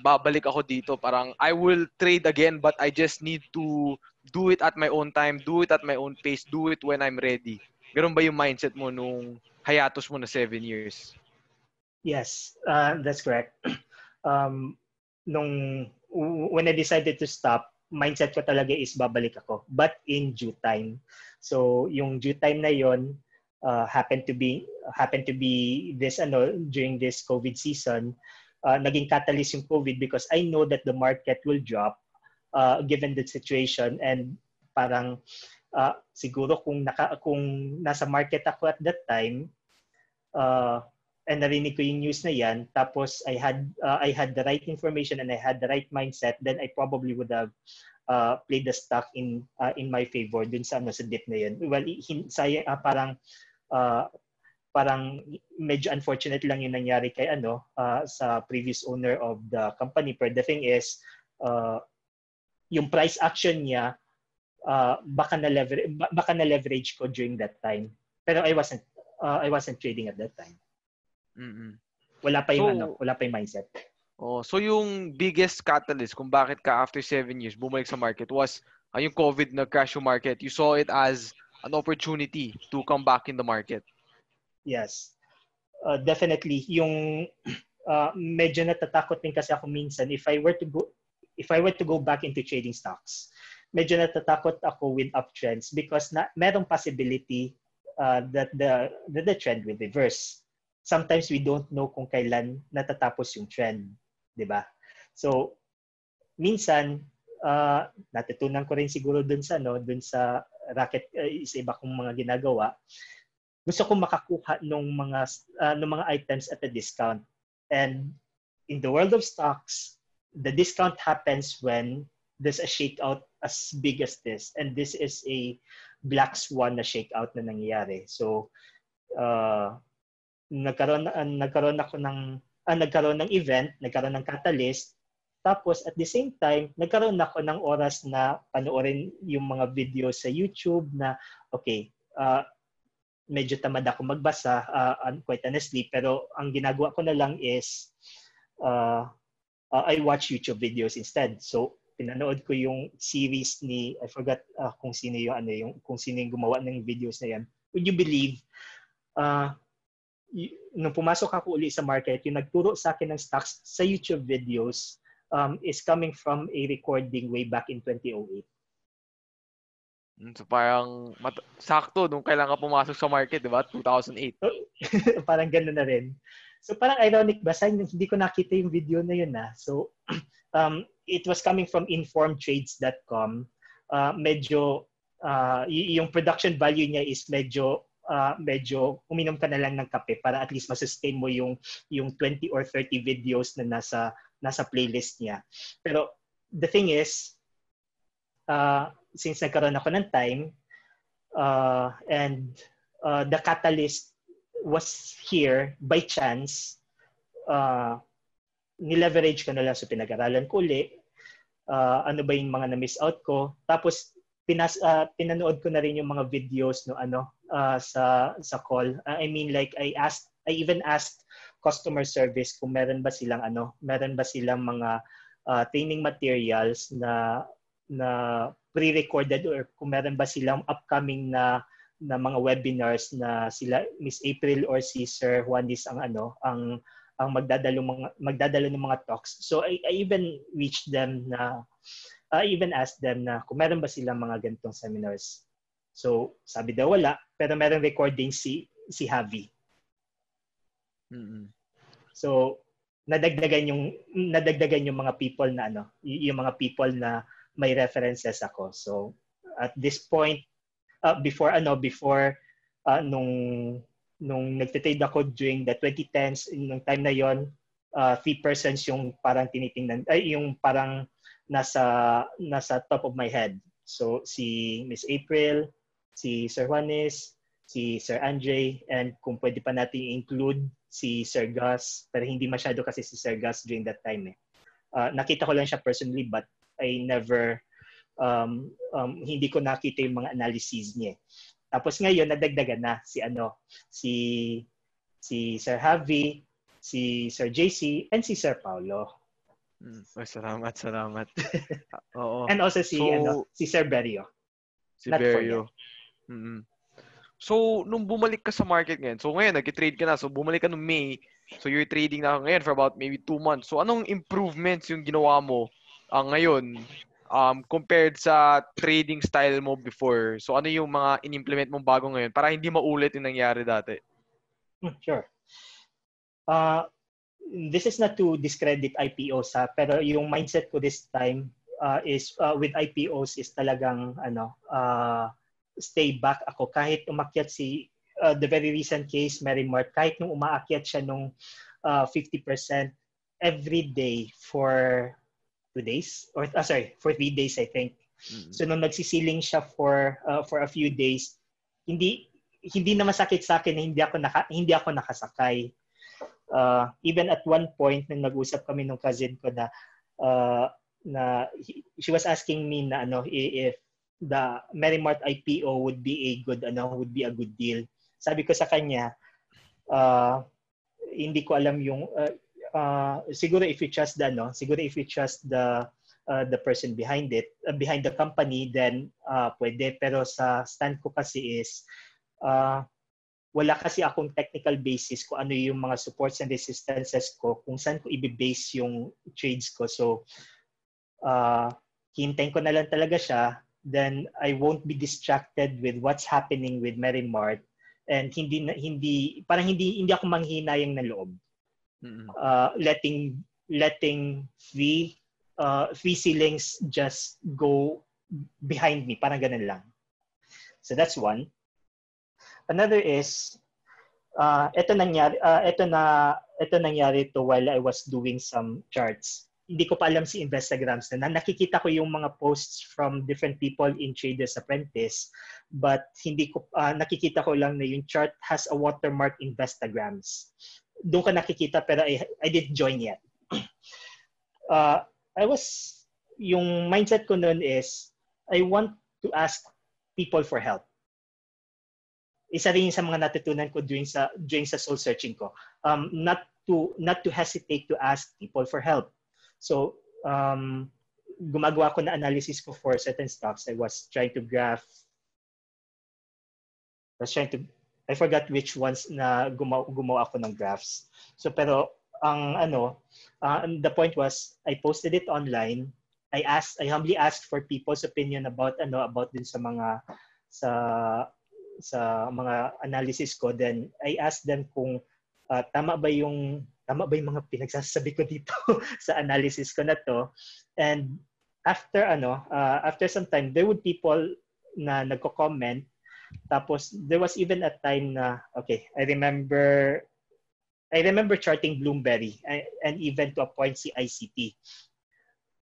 babalik ako dito. Parang I will trade again but I just need to do it at my own time, do it at my own pace, do it when I'm ready. Ganun ba yung mindset mo nung hiatus mo na seven years. Yes, uh, that's correct. Um, nung when I decided to stop, mindset ko talaga is babalik ako, but in due time. So yung due time na yon uh, happened to be happened to be this ano during this COVID season. Uh, naging catalyst yung COVID because I know that the market will drop uh, given the situation and parang uh, siguro kung naka kung nasa market ako at that time uh, and narinig ko yung news na yan tapos I had uh, I had the right information and I had the right mindset then I probably would have uh, played the stock in uh, in my favor dun sa ano sa dip na yun. Well hin, say, uh, parang uh, parang medyo unfortunate lang yung nangyari kay ano uh, sa previous owner of the company. But the thing is uh, yung price action niya uh, baka na leverage baka na leverage ko during that time. Pero I wasn't uh, I wasn't trading at that time. Mm-hmm. Wala pa yung so, ano, wala pa yung mindset. Oh, so yung biggest catalyst kung bakit ka after seven years bumalik sa market was uh, yung COVID na crash yung market. You saw it as an opportunity to come back in the market. Yes. Uh, definitely yung uh, medyo natatakot din kasi ako minsan if I were to go if I were to go back into trading stocks medyo natatakot ako with uptrends because na merong possibility uh, that the that the trend will reverse. Sometimes we don't know kung kailan natatapos yung trend, 'di ba? So minsan uh, natutunan ko rin siguro dun sa no, dun sa racket uh, isa iba kong mga ginagawa. Gusto ko makakuha ng mga uh, ng mga items at a discount. And in the world of stocks, the discount happens when there's a shakeout as big as this. And this is a black swan na shakeout na nangyayari. So, uh, nagkaroon, uh, nagkaroon ako ng, uh, nagkaroon ng event, nagkaroon ng catalyst, tapos at the same time, nagkaroon ako ng oras na panoorin yung mga video sa YouTube na, okay, uh, medyo tamad ako magbasa, uh, quite honestly, pero ang ginagawa ko na lang is, uh, uh, I watch YouTube videos instead. So, pinanood ko yung series ni I forgot uh, kung sino yung ano yung kung sino yung gumawa ng videos na yan. Would you believe uh, y- nung pumasok ako uli sa market, yung nagturo sa akin ng stocks sa YouTube videos um, is coming from a recording way back in 2008. Hmm, so parang mat- sakto nung kailan ka pumasok sa market, di ba? 2008. parang gano'n na rin. So parang ironic ba? Sa hindi ko nakita yung video na yun na. Ah. So um, it was coming from informtrades.com. Uh, medyo, uh, yung production value niya is medyo uh, medyo uminom ka na lang ng kape para at least masustain mo yung yung 20 or 30 videos na nasa nasa playlist niya. Pero the thing is uh, since nagkaroon ako ng time uh, and uh, the catalyst was here by chance uh, nileverage ko na lang. So, pinag-aralan ko uli. Uh, ano ba yung mga na-miss out ko. Tapos, pinas, uh, pinanood ko na rin yung mga videos no ano uh, sa sa call. Uh, I mean like I asked I even asked customer service kung meron ba silang ano, meron ba silang mga uh, training materials na na pre-recorded or kung meron ba silang upcoming na na mga webinars na sila Miss April or si Sir Juanis ang ano ang ang magdadalo mga magdadalo ng mga talks. So I, I even reached them na I even asked them na kung meron ba silang mga ganitong seminars. So sabi daw wala, pero meron recording si si Javi. Mm-hmm. So nadagdagan yung nadagdagan yung mga people na ano, yung mga people na may references ako. So at this point uh, before ano before uh, nung nung nagte-trade ako during the 2010s, nung time na yon, uh, three persons yung parang tinitingnan, ay yung parang nasa nasa top of my head. So si Miss April, si Sir Juanes, si Sir Andre, and kung pwede pa natin include si Sir Gus, pero hindi masyado kasi si Sir Gus during that time eh. Uh, nakita ko lang siya personally but I never um, um, hindi ko nakita yung mga analyses niya. Tapos ngayon nadagdagan na si ano, si si Sir Javi, si Sir JC, and si Sir Paulo. Mm, oh, salamat, salamat. Oo. And also si so, ano, si Sir Berio. Si Not Berio. Mm-hmm. So, nung bumalik ka sa market ngayon, so ngayon, nag-trade ka na, so bumalik ka nung May, so you're trading na ngayon for about maybe two months. So, anong improvements yung ginawa mo uh, ngayon um, compared sa trading style mo before? So ano yung mga in-implement mong bago ngayon para hindi maulit yung nangyari dati? Hmm, sure. Uh, this is not to discredit IPOs ha, pero yung mindset ko this time uh, is uh, with IPOs is talagang ano uh, stay back ako kahit umakyat si uh, the very recent case Mary Mart kahit nung umaakyat siya nung uh, 50% every day for two days or uh, sorry for three days I think. Mm-hmm. so nung nagsisiling siya for uh, for a few days hindi hindi na masakit sa akin na hindi ako naka, hindi ako nakasakay. Uh, even at one point nung nag-usap kami nung cousin ko na uh, na he, she was asking me na ano if the Merrimart IPO would be a good ano would be a good deal. Sabi ko sa kanya uh, hindi ko alam yung uh, uh, siguro if you trust the no, siguro if you trust the uh, the person behind it, uh, behind the company, then uh, pwede. Pero sa stand ko kasi is uh, wala kasi akong technical basis kung ano yung mga supports and resistances ko, kung saan ko i-base yung trades ko. So, uh, hintayin ko na lang talaga siya, then I won't be distracted with what's happening with Mary Mart and hindi hindi parang hindi hindi ako manghinayang ng loob uh, letting letting three uh, three ceilings just go behind me. Parang ganun lang. So that's one. Another is uh, ito nangyari uh, ito na ito nangyari to while I was doing some charts. hindi ko pa alam si Instagrams na, na nakikita ko yung mga posts from different people in Traders Apprentice but hindi ko uh, nakikita ko lang na yung chart has a watermark Instagrams. Doon ka nakikita pero I, I didn't join yet. uh, I was yung mindset ko noon is I want to ask people for help. Isa rin sa mga natutunan ko during sa during sa soul searching ko. Um, not to not to hesitate to ask people for help So, um, gumagawa ko na analysis ko for certain stocks. I was trying to graph, I was trying to, I forgot which ones na gumawa, gumawa ako ng graphs. So, pero ang ano, uh, the point was, I posted it online. I asked, I humbly asked for people's opinion about ano, about din sa mga, sa, sa mga analysis ko. Then, I asked them kung uh, tama ba yung tama ba yung mga pinagsasabi ko dito sa analysis ko na to and after ano uh, after some time there would people na nagko-comment tapos there was even a time na okay I remember I remember charting Bloomberry and even to a point si ICT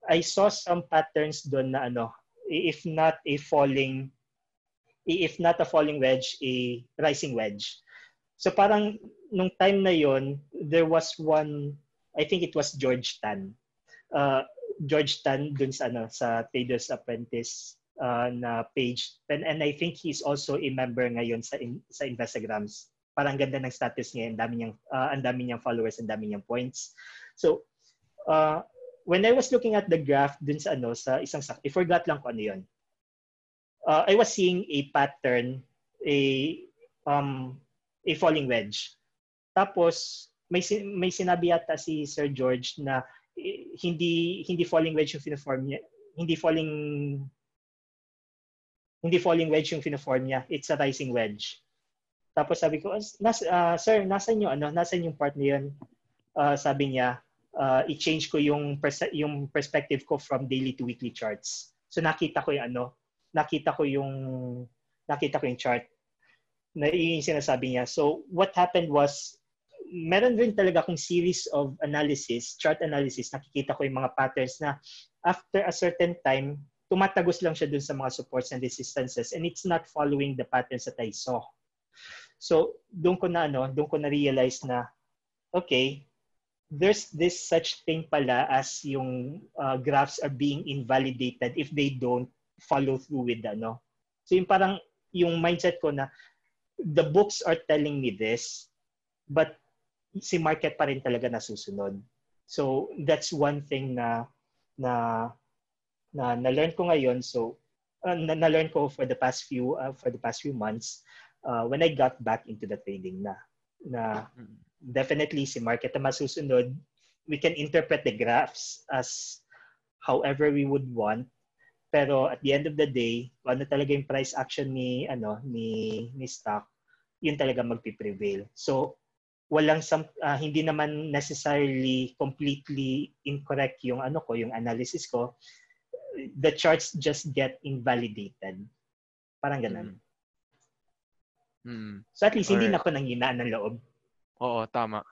I saw some patterns doon na ano if not a falling if not a falling wedge a rising wedge. So parang nung time na yon there was one, I think it was George Tan. Uh, George Tan dun sa, ano, sa Trader's Apprentice uh, na page. And, and I think he's also a member ngayon sa, in, sa Instagrams. Parang ganda ng status niya, ang dami niyang, uh, ang dami niyang followers, ang dami niyang points. So, uh, when I was looking at the graph dun sa ano sa isang sak, I forgot lang kung ano 'yon. Uh, I was seeing a pattern, a um a falling wedge. Tapos may may sinabi yata si Sir George na eh, hindi hindi falling wedge yung finiform niya. Hindi falling hindi falling wedge yung finiform niya. It's a rising wedge. Tapos sabi ko, Nas, uh, sir, nasan yung ano, nasan yung part na yun? Uh, sabi niya, uh, i-change ko yung pers- yung perspective ko from daily to weekly charts. So nakita ko yung ano, nakita ko yung nakita ko yung chart na yung sinasabi niya. So what happened was meron rin talaga akong series of analysis, chart analysis, nakikita ko yung mga patterns na after a certain time, tumatagos lang siya dun sa mga supports and resistances and it's not following the patterns that I saw. So, doon ko na ano, doon ko na realize na okay, there's this such thing pala as yung uh, graphs are being invalidated if they don't follow through with ano. So, yung parang yung mindset ko na the books are telling me this, but si market pa rin talaga nasusunod. So that's one thing na na na na-learn ko ngayon. So uh, na, na-learn ko for the past few uh, for the past few months uh, when I got back into the trading na na definitely si market na masusunod. We can interpret the graphs as however we would want. Pero at the end of the day, ano talaga yung price action ni ano ni ni stock, yun talaga magpi-prevail. So walang some, uh, hindi naman necessarily completely incorrect yung ano ko, yung analysis ko. The charts just get invalidated. Parang ganun. Mm. So at least Or, hindi na ako nanghinaan ng loob. Oo, tama.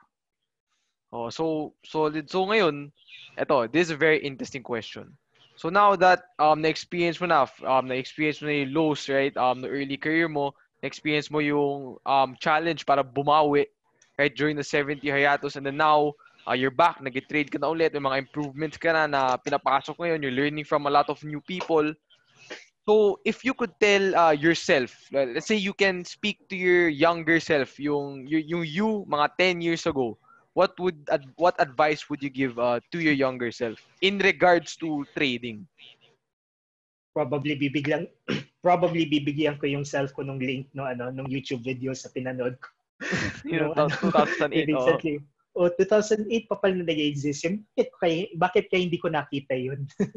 Oh, so solid. So ngayon, eto, this is a very interesting question. So now that um na-experience mo na um na-experience mo na yung lows, right? Um the early career mo, na-experience mo yung um challenge para bumawi right, during the 70 hiatus and then now, uh, you're back, nag-trade ka na ulit, may mga improvements ka na na pinapasok ngayon, you're learning from a lot of new people. So, if you could tell uh, yourself, let's say you can speak to your younger self, yung, yung you mga 10 years ago, what would what advice would you give uh, to your younger self in regards to trading? Probably bibigyan probably bibigyan ko yung self ko ng link no ano nung YouTube video sa pinanood ko you know, 2008. recently. Oh. Oh, 2008 pa pala na nag-exist. Bakit, kaya, bakit kaya hindi ko nakita yun?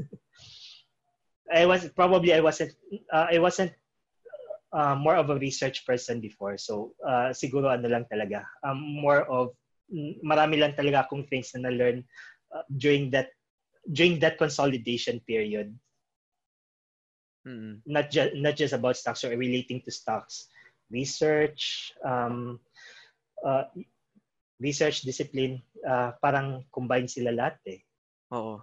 I was probably I wasn't uh, I wasn't uh, more of a research person before. So uh, siguro ano lang talaga. Um, more of marami lang talaga akong things na na-learn uh, during that during that consolidation period. Mm-hmm. Not just not just about stocks or relating to stocks. Research, um, uh, research discipline, uh, parang combine sila lahat eh. Oo.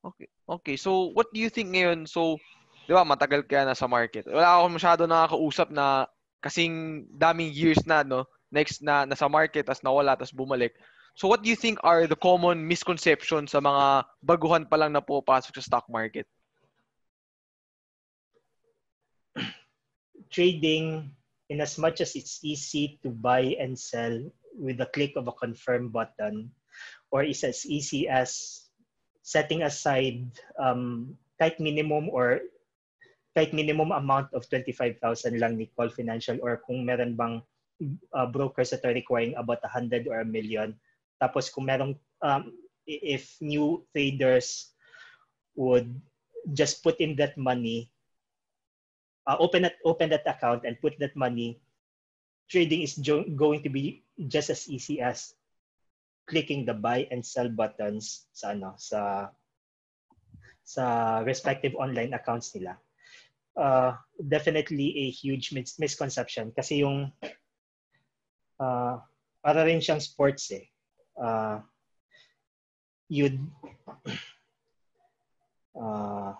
Okay. Okay. So, what do you think ngayon? So, di ba, matagal kaya na sa market. Wala ako masyado nakakausap na kasing daming years na, no? Next na nasa market, tas nawala, tas bumalik. So, what do you think are the common misconceptions sa mga baguhan pa lang na pupasok sa stock market? Trading, in as much as it's easy to buy and sell with the click of a confirm button, or is as easy as setting aside um, kahit minimum or kahit minimum amount of 25,000 lang ni Call Financial or kung meron bang uh, brokers that are requiring about 100 or a million. Tapos kung merong, um, if new traders would just put in that money, uh, open that open that account and put that money, trading is going to be just as easy as clicking the buy and sell buttons sa ano sa sa respective online accounts nila. Uh, definitely a huge mis- misconception kasi yung uh, para rin siyang sports eh. Uh, you'd uh,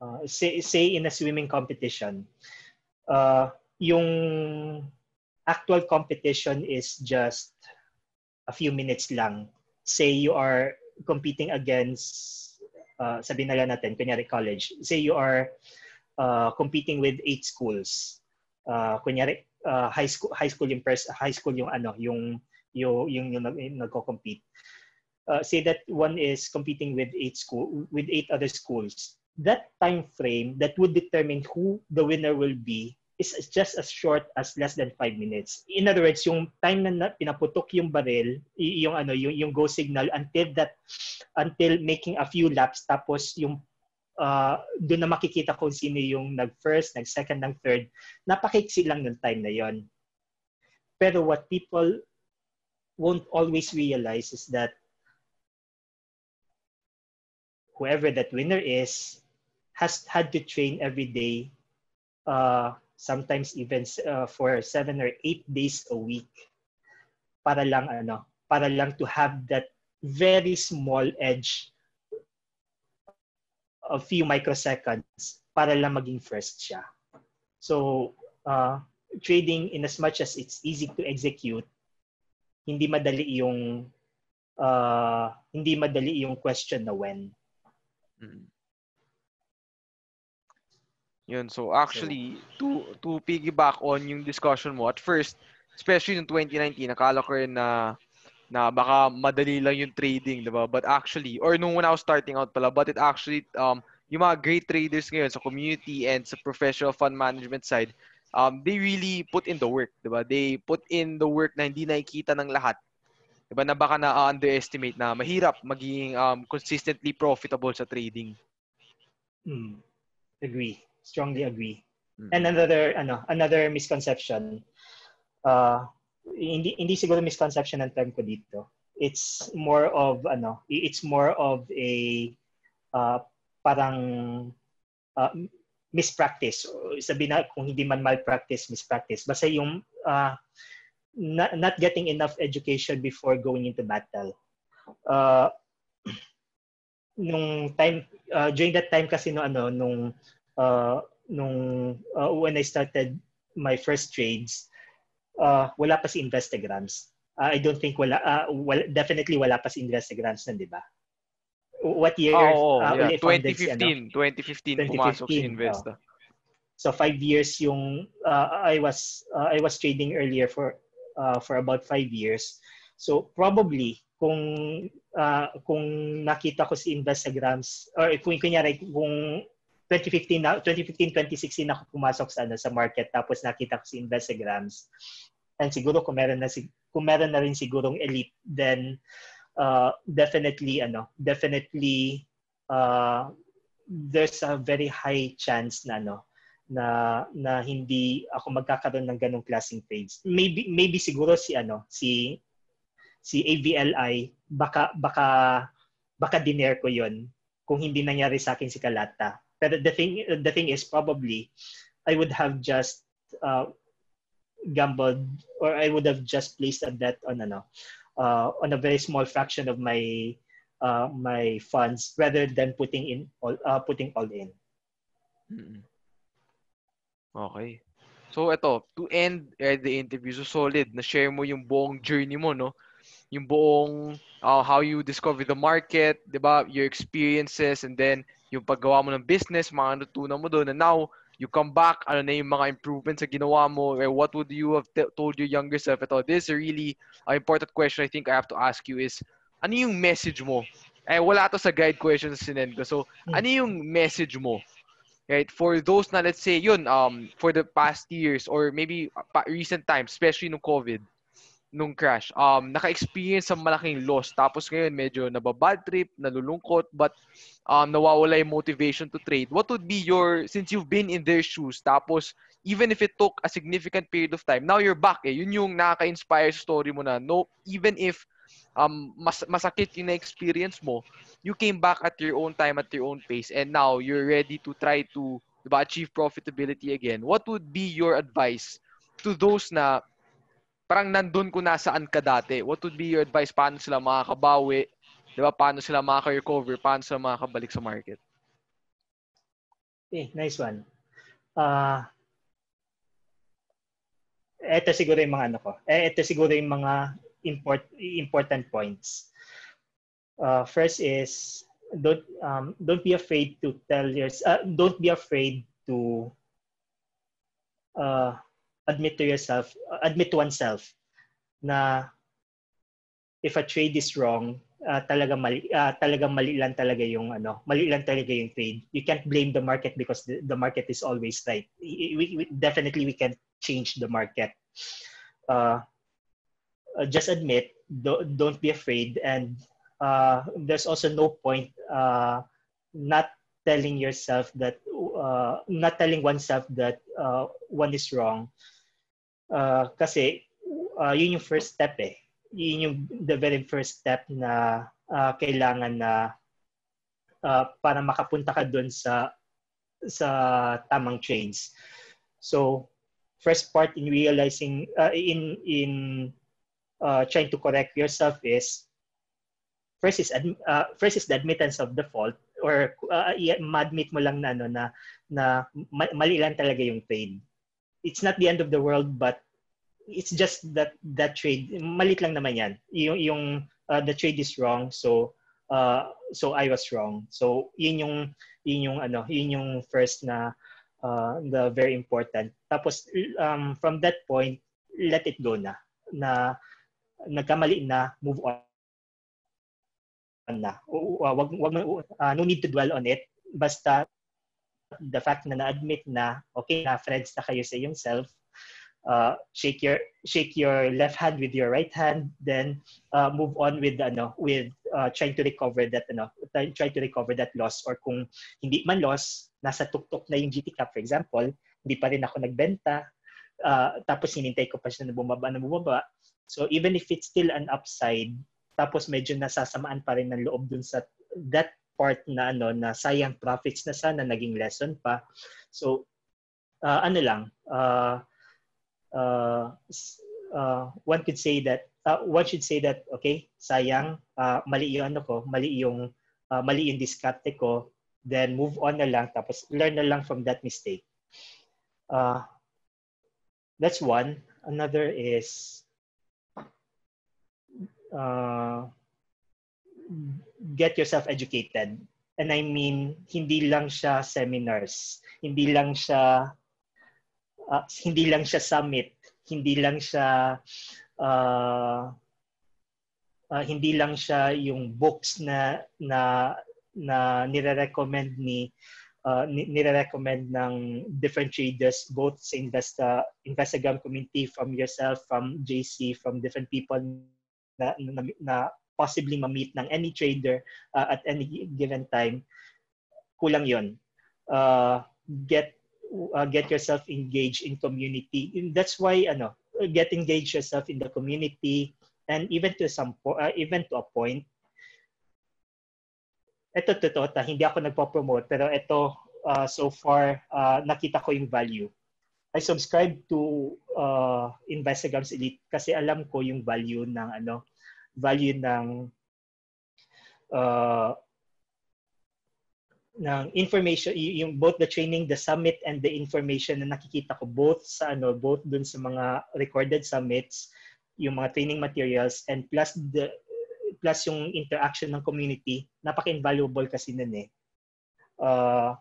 uh, say, say in a swimming competition, uh, yung actual competition is just a few minutes lang. Say you are competing against, uh, sabihin na lang natin, kunyari college. Say you are uh, competing with eight schools. Uh, kunyari, uh, high school, high school yung pers- high school yung ano, yung yung yung, yung, yung nagko-compete. Uh, say that one is competing with eight school with eight other schools. That time frame that would determine who the winner will be is just as short as less than 5 minutes. In other words, yung time na pinaputok yung baril, yung ano, yung yung go signal until that until making a few laps tapos yung uh, doon na makikita kung sino yung nag-first, nag-second, nag-third. Napakiksi lang ng time na yon. Pero what people won't always realize is that whoever that winner is has had to train every day uh, sometimes even uh, for seven or eight days a week para lang ano para lang to have that very small edge a few microseconds para lang maging first siya so uh, trading in as much as it's easy to execute hindi madali yung uh, hindi madali yung question na when mm-hmm. Yun. So actually, to to piggyback on yung discussion mo, at first, especially in 2019, nakala ko rin na na baka madali lang yung trading, di ba? But actually, or nung when I was starting out pala, but it actually, um, yung mga great traders ngayon sa community and sa professional fund management side, um, they really put in the work, di ba? They put in the work na hindi nakikita ng lahat. Di ba? Na baka na-underestimate na mahirap maging um, consistently profitable sa trading. Hmm. Agree strongly agree. Mm-hmm. And another ano, another misconception. Uh, hindi hindi siguro misconception ang term ko dito. It's more of ano, it's more of a uh, parang uh, mispractice. Sabi na kung hindi man malpractice, mispractice. Basta yung uh, not, not getting enough education before going into battle. Uh, nung time uh, during that time kasi no ano nung uh, nung uh, when I started my first trades, uh, wala pa si Investagrams. Uh, I don't think wala, uh, wala definitely wala pa si Investagrams nun, di ba? What year? Oh, oh uh, yeah. 2015. Si, ano? 2015, 2015 pumasok si Investa. Uh, so five years yung uh, I was uh, I was trading earlier for uh, for about five years. So probably kung uh, kung nakita ko si Investagrams or kung kunyari kung 2015 na 2015 2016 ako pumasok sa ano sa market tapos nakita ko si Investagrams and siguro kung meron na si kung meron na rin sigurong elite then uh, definitely ano definitely uh, there's a very high chance na ano na na hindi ako magkakaroon ng ganong klaseng trades. Maybe maybe siguro si ano si si AVLI baka baka baka diner ko yon kung hindi nangyari sa akin si Kalata But the thing, the thing is probably I would have just uh, gambled or I would have just placed a bet on ano, uh, on a very small fraction of my uh, my funds rather than putting in all uh, putting all in. Okay. So ito, to end uh, the interview, so solid na share mo yung buong journey mo, no? Yung buong uh, how you discover the market, 'di ba? Your experiences and then yung paggawa mo ng business, mga natutunan mo doon and now you come back, ano na yung mga improvements sa ginawa mo, or what would you have t- told your younger self? Ito, this is a really uh, important question I think I have to ask you is, ano yung message mo? Eh, wala to sa guide questions sinend ko. So, hmm. ano yung message mo? Right? For those na, let's say, yun, um, for the past years or maybe pa- recent times, especially no COVID, nung crash, um, naka-experience sa malaking loss. Tapos ngayon, medyo nababad trip, nalulungkot, but um, nawawala yung motivation to trade. What would be your, since you've been in their shoes, tapos even if it took a significant period of time, now you're back eh. Yun yung nakaka-inspire story mo na, no, even if um, mas, masakit yung na-experience mo, you came back at your own time, at your own pace, and now you're ready to try to diba, achieve profitability again. What would be your advice to those na parang nandun kung nasaan ka dati, what would be your advice? Paano sila makakabawi? Di ba? Paano sila makaka-recover? Paano sila makakabalik sa market? Okay, nice one. Uh, ito siguro yung mga ano ko. Eh, ito siguro yung mga import, important points. Uh, first is don't um, don't be afraid to tell your uh, don't be afraid to uh, admit to yourself, admit to oneself na if a trade is wrong, uh, talaga mali uh, talagang mali lang talaga yung ano, mali lang talaga yung trade. You can't blame the market because the, the market is always right. We, we, definitely we can change the market. Uh, uh, just admit, don't, don't be afraid, and uh, there's also no point uh, not telling yourself that, uh, not telling oneself that uh, one is wrong Uh, kasi uh, yun yung first step eh. Yun yung the very first step na uh, kailangan na uh, para makapunta ka doon sa sa tamang trains. So, first part in realizing uh, in in uh, trying to correct yourself is first is uh, first is the admittance of the fault or uh, ma-admit mo lang na ano na na mali lang talaga yung trade it's not the end of the world but it's just that that trade malit lang naman yan. Yung yung uh, the trade is wrong so uh, so I was wrong. So yun yung yun yung ano yun yung first na uh, the very important. Tapos um, from that point let it go na na nagkamali na move on. Na uh, wag wag uh, no need to dwell on it. Basta the fact na na-admit na, okay, na friends na kayo sa iyong self, uh, shake your shake your left hand with your right hand then uh, move on with ano with uh, trying to recover that ano try to recover that loss or kung hindi man loss nasa tuktok na yung GT Cup for example hindi pa rin ako nagbenta uh, tapos hinintay ko pa siya na bumaba na bumaba. So even if it's still an upside tapos medyo nasasamaan pa rin ng loob dun sa that part na ano na sayang profits na sana naging lesson pa. So uh, ano lang uh, uh, uh, one could say that uh, one should say that okay sayang uh, mali yung ano ko mali yung uh, mali yung diskarte ko then move on na lang tapos learn na lang from that mistake. Uh, that's one. Another is uh, get yourself educated. And I mean, hindi lang siya seminars, hindi lang siya uh, hindi lang siya summit, hindi lang siya uh, uh, hindi lang siya yung books na na na nire-recommend ni uh, nire-recommend ng different traders both sa Investa Instagram community from yourself from JC from different people na, na, na possibly ma-meet ng any trader uh, at any given time, kulang yon. Uh, get uh, get yourself engaged in community. That's why ano, get engaged yourself in the community and even to some uh, even to a point. Ito totoo, ta, hindi ako nagpo-promote pero ito uh, so far uh, nakita ko yung value. I subscribe to uh, Investigrams Elite kasi alam ko yung value ng ano, value ng uh, ng information yung both the training the summit and the information na nakikita ko both sa ano both dun sa mga recorded summits yung mga training materials and plus the plus yung interaction ng community napaka-invaluable kasi nun eh. Uh,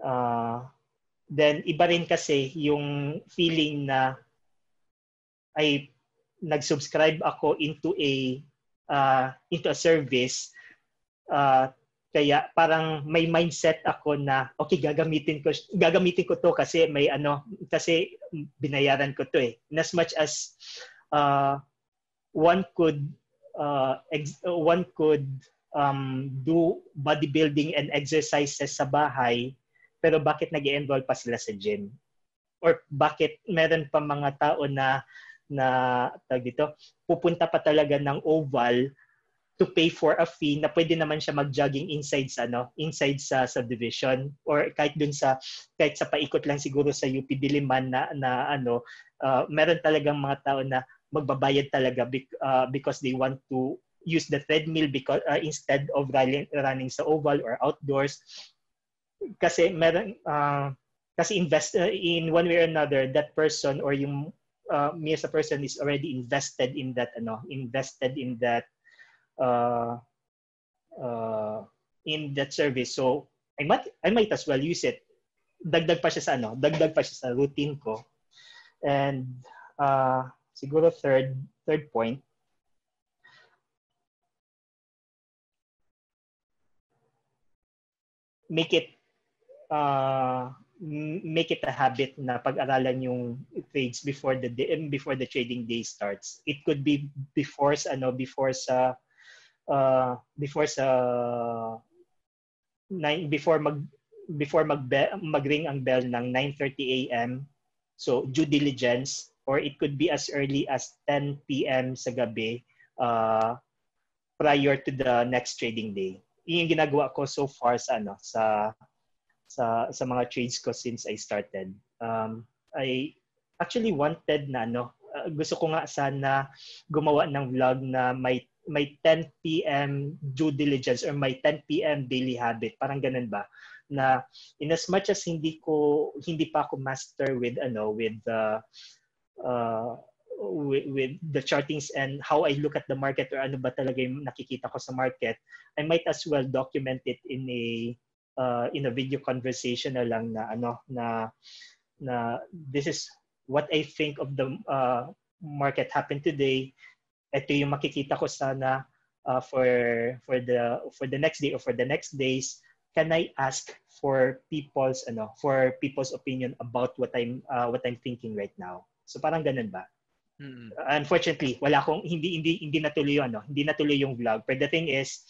uh, then iba rin kasi yung feeling na ay nag-subscribe ako into a uh, into a service uh, kaya parang may mindset ako na okay gagamitin ko gagamitin ko to kasi may ano kasi binayaran ko to eh. And as much as uh, one could uh, ex- one could um, do bodybuilding and exercises sa bahay pero bakit nag enroll pa sila sa gym? Or bakit meron pa mga tao na na tag dito pupunta pa talaga ng oval to pay for a fee na pwede naman siya mag-jogging inside sa ano, inside sa subdivision or kahit dun sa kahit sa paikot lang siguro sa UP Diliman na na ano, uh, meron talagang mga tao na magbabayad talaga uh, because they want to use the treadmill because uh, instead of running, running sa oval or outdoors. Kasi meron uh, kasi invest uh, in one way or another that person or yung uh, me as a person is already invested in that ano invested in that uh, uh, in that service. So I might I might as well use it. Dagdag pa siya sa ano, dagdag pa siya sa routine ko. And uh, siguro third third point make it uh, make it a habit na pag-aralan yung trades before the day, before the trading day starts. It could be before sa ano before sa uh, before sa nine, before mag before mag magring ang bell ng 9:30 a.m. So due diligence or it could be as early as 10 p.m. sa gabi uh, prior to the next trading day. Iyon yung ginagawa ko so far sa ano sa sa sa mga trades ko since I started. Um, I actually wanted na ano uh, gusto ko nga sana gumawa ng vlog na may may 10 p.m. due diligence or may 10 p.m. daily habit. Parang ganun ba? Na in as much as hindi ko hindi pa ako master with ano with the uh, with, with the chartings and how I look at the market or ano ba talaga yung nakikita ko sa market, I might as well document it in a uh, in a video conversation na lang na ano na na this is what I think of the uh, market happened today. Ito yung makikita ko sana uh, for for the for the next day or for the next days. Can I ask for people's ano for people's opinion about what I'm uh, what I'm thinking right now? So parang ganun ba? Mm-hmm. unfortunately wala akong hindi hindi hindi natuloy yung ano hindi natuloy yung vlog. But the thing is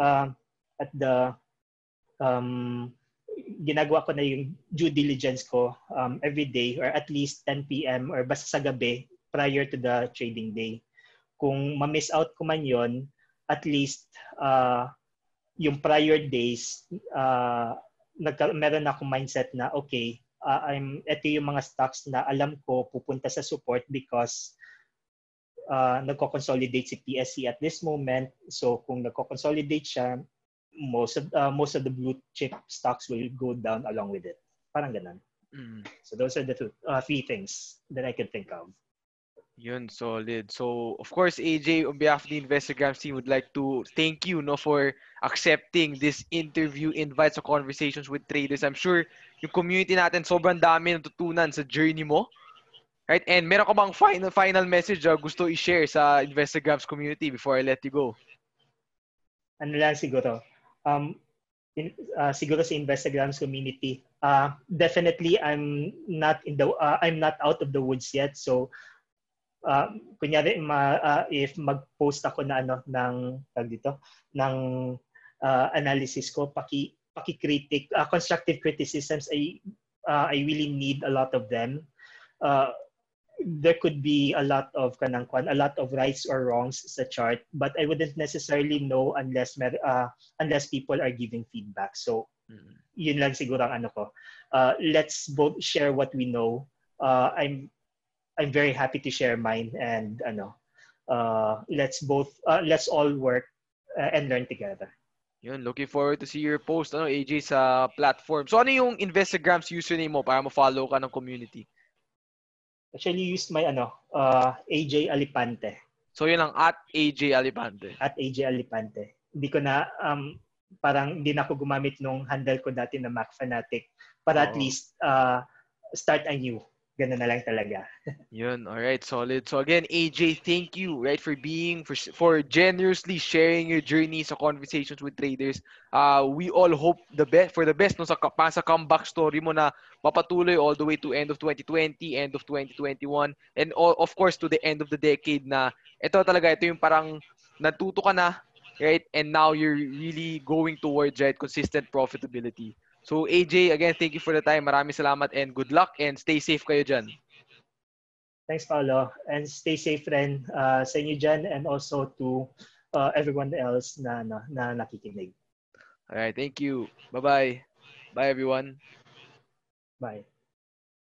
uh, at the um ginagawa ko na yung due diligence ko um, every day or at least 10 p.m. or basta sa gabi prior to the trading day kung ma-miss out ko man yon at least uh, yung prior days, uh, nagka, meron ako mindset na, okay, uh, I'm, ito yung mga stocks na alam ko pupunta sa support because uh, nagko-consolidate si PSC at this moment. So kung nagko-consolidate siya, most of, uh, most of the blue chip stocks will go down along with it. Parang ganun. Mm. So those are the two, uh, three things that I could think of. Yun, solid. So, of course, AJ, on behalf of the Investigrams team, would like to thank you no, for accepting this interview invite sa Conversations with Traders. I'm sure yung community natin sobrang dami natutunan sa journey mo. Right? And meron ka bang final final message uh, gusto i-share sa Investigrams community before I let you go? Ano lang siguro. Um, in, uh, siguro sa Investigrams community, uh, definitely I'm not in the uh, I'm not out of the woods yet. So uh, kunyari ma, uh, if mag-post ako na ano ng tag dito ng uh, analysis ko paki paki-critic uh, constructive criticisms I uh, I really need a lot of them uh, there could be a lot of kanang kwan, a lot of rights or wrongs sa chart but I wouldn't necessarily know unless uh, unless people are giving feedback so Mm. Yun lang siguro ang ano ko. Uh, let's both share what we know. Uh, I'm I'm very happy to share mine and ano uh, let's both uh, let's all work uh, and learn together. Yun, looking forward to see your post ano AJ sa platform. So ano yung Instagram's username mo para ma-follow ka ng community? Actually used my ano uh, AJ Alipante. So yun lang at AJ Alipante. At AJ Alipante. Hindi ko na um parang hindi na ako gumamit nung handle ko dati na Mac Fanatic para at Oo. least uh, start anew. Ganun na lang talaga. Yun, all right, solid. So again, AJ, thank you, right, for being for for generously sharing your journey sa conversations with traders. Uh, we all hope the best for the best no sa pa sa comeback story mo na mapatuloy all the way to end of 2020, end of 2021, and all, of course to the end of the decade na ito talaga ito yung parang natuto ka na, right? And now you're really going towards right consistent profitability. So AJ, again, thank you for the time. Maraming salamat and good luck and stay safe kayo dyan. Thanks, Paolo. And stay safe rin uh, sa inyo dyan and also to uh, everyone else na, na, na nakikinig. All right, thank you. Bye-bye. Bye everyone. Bye.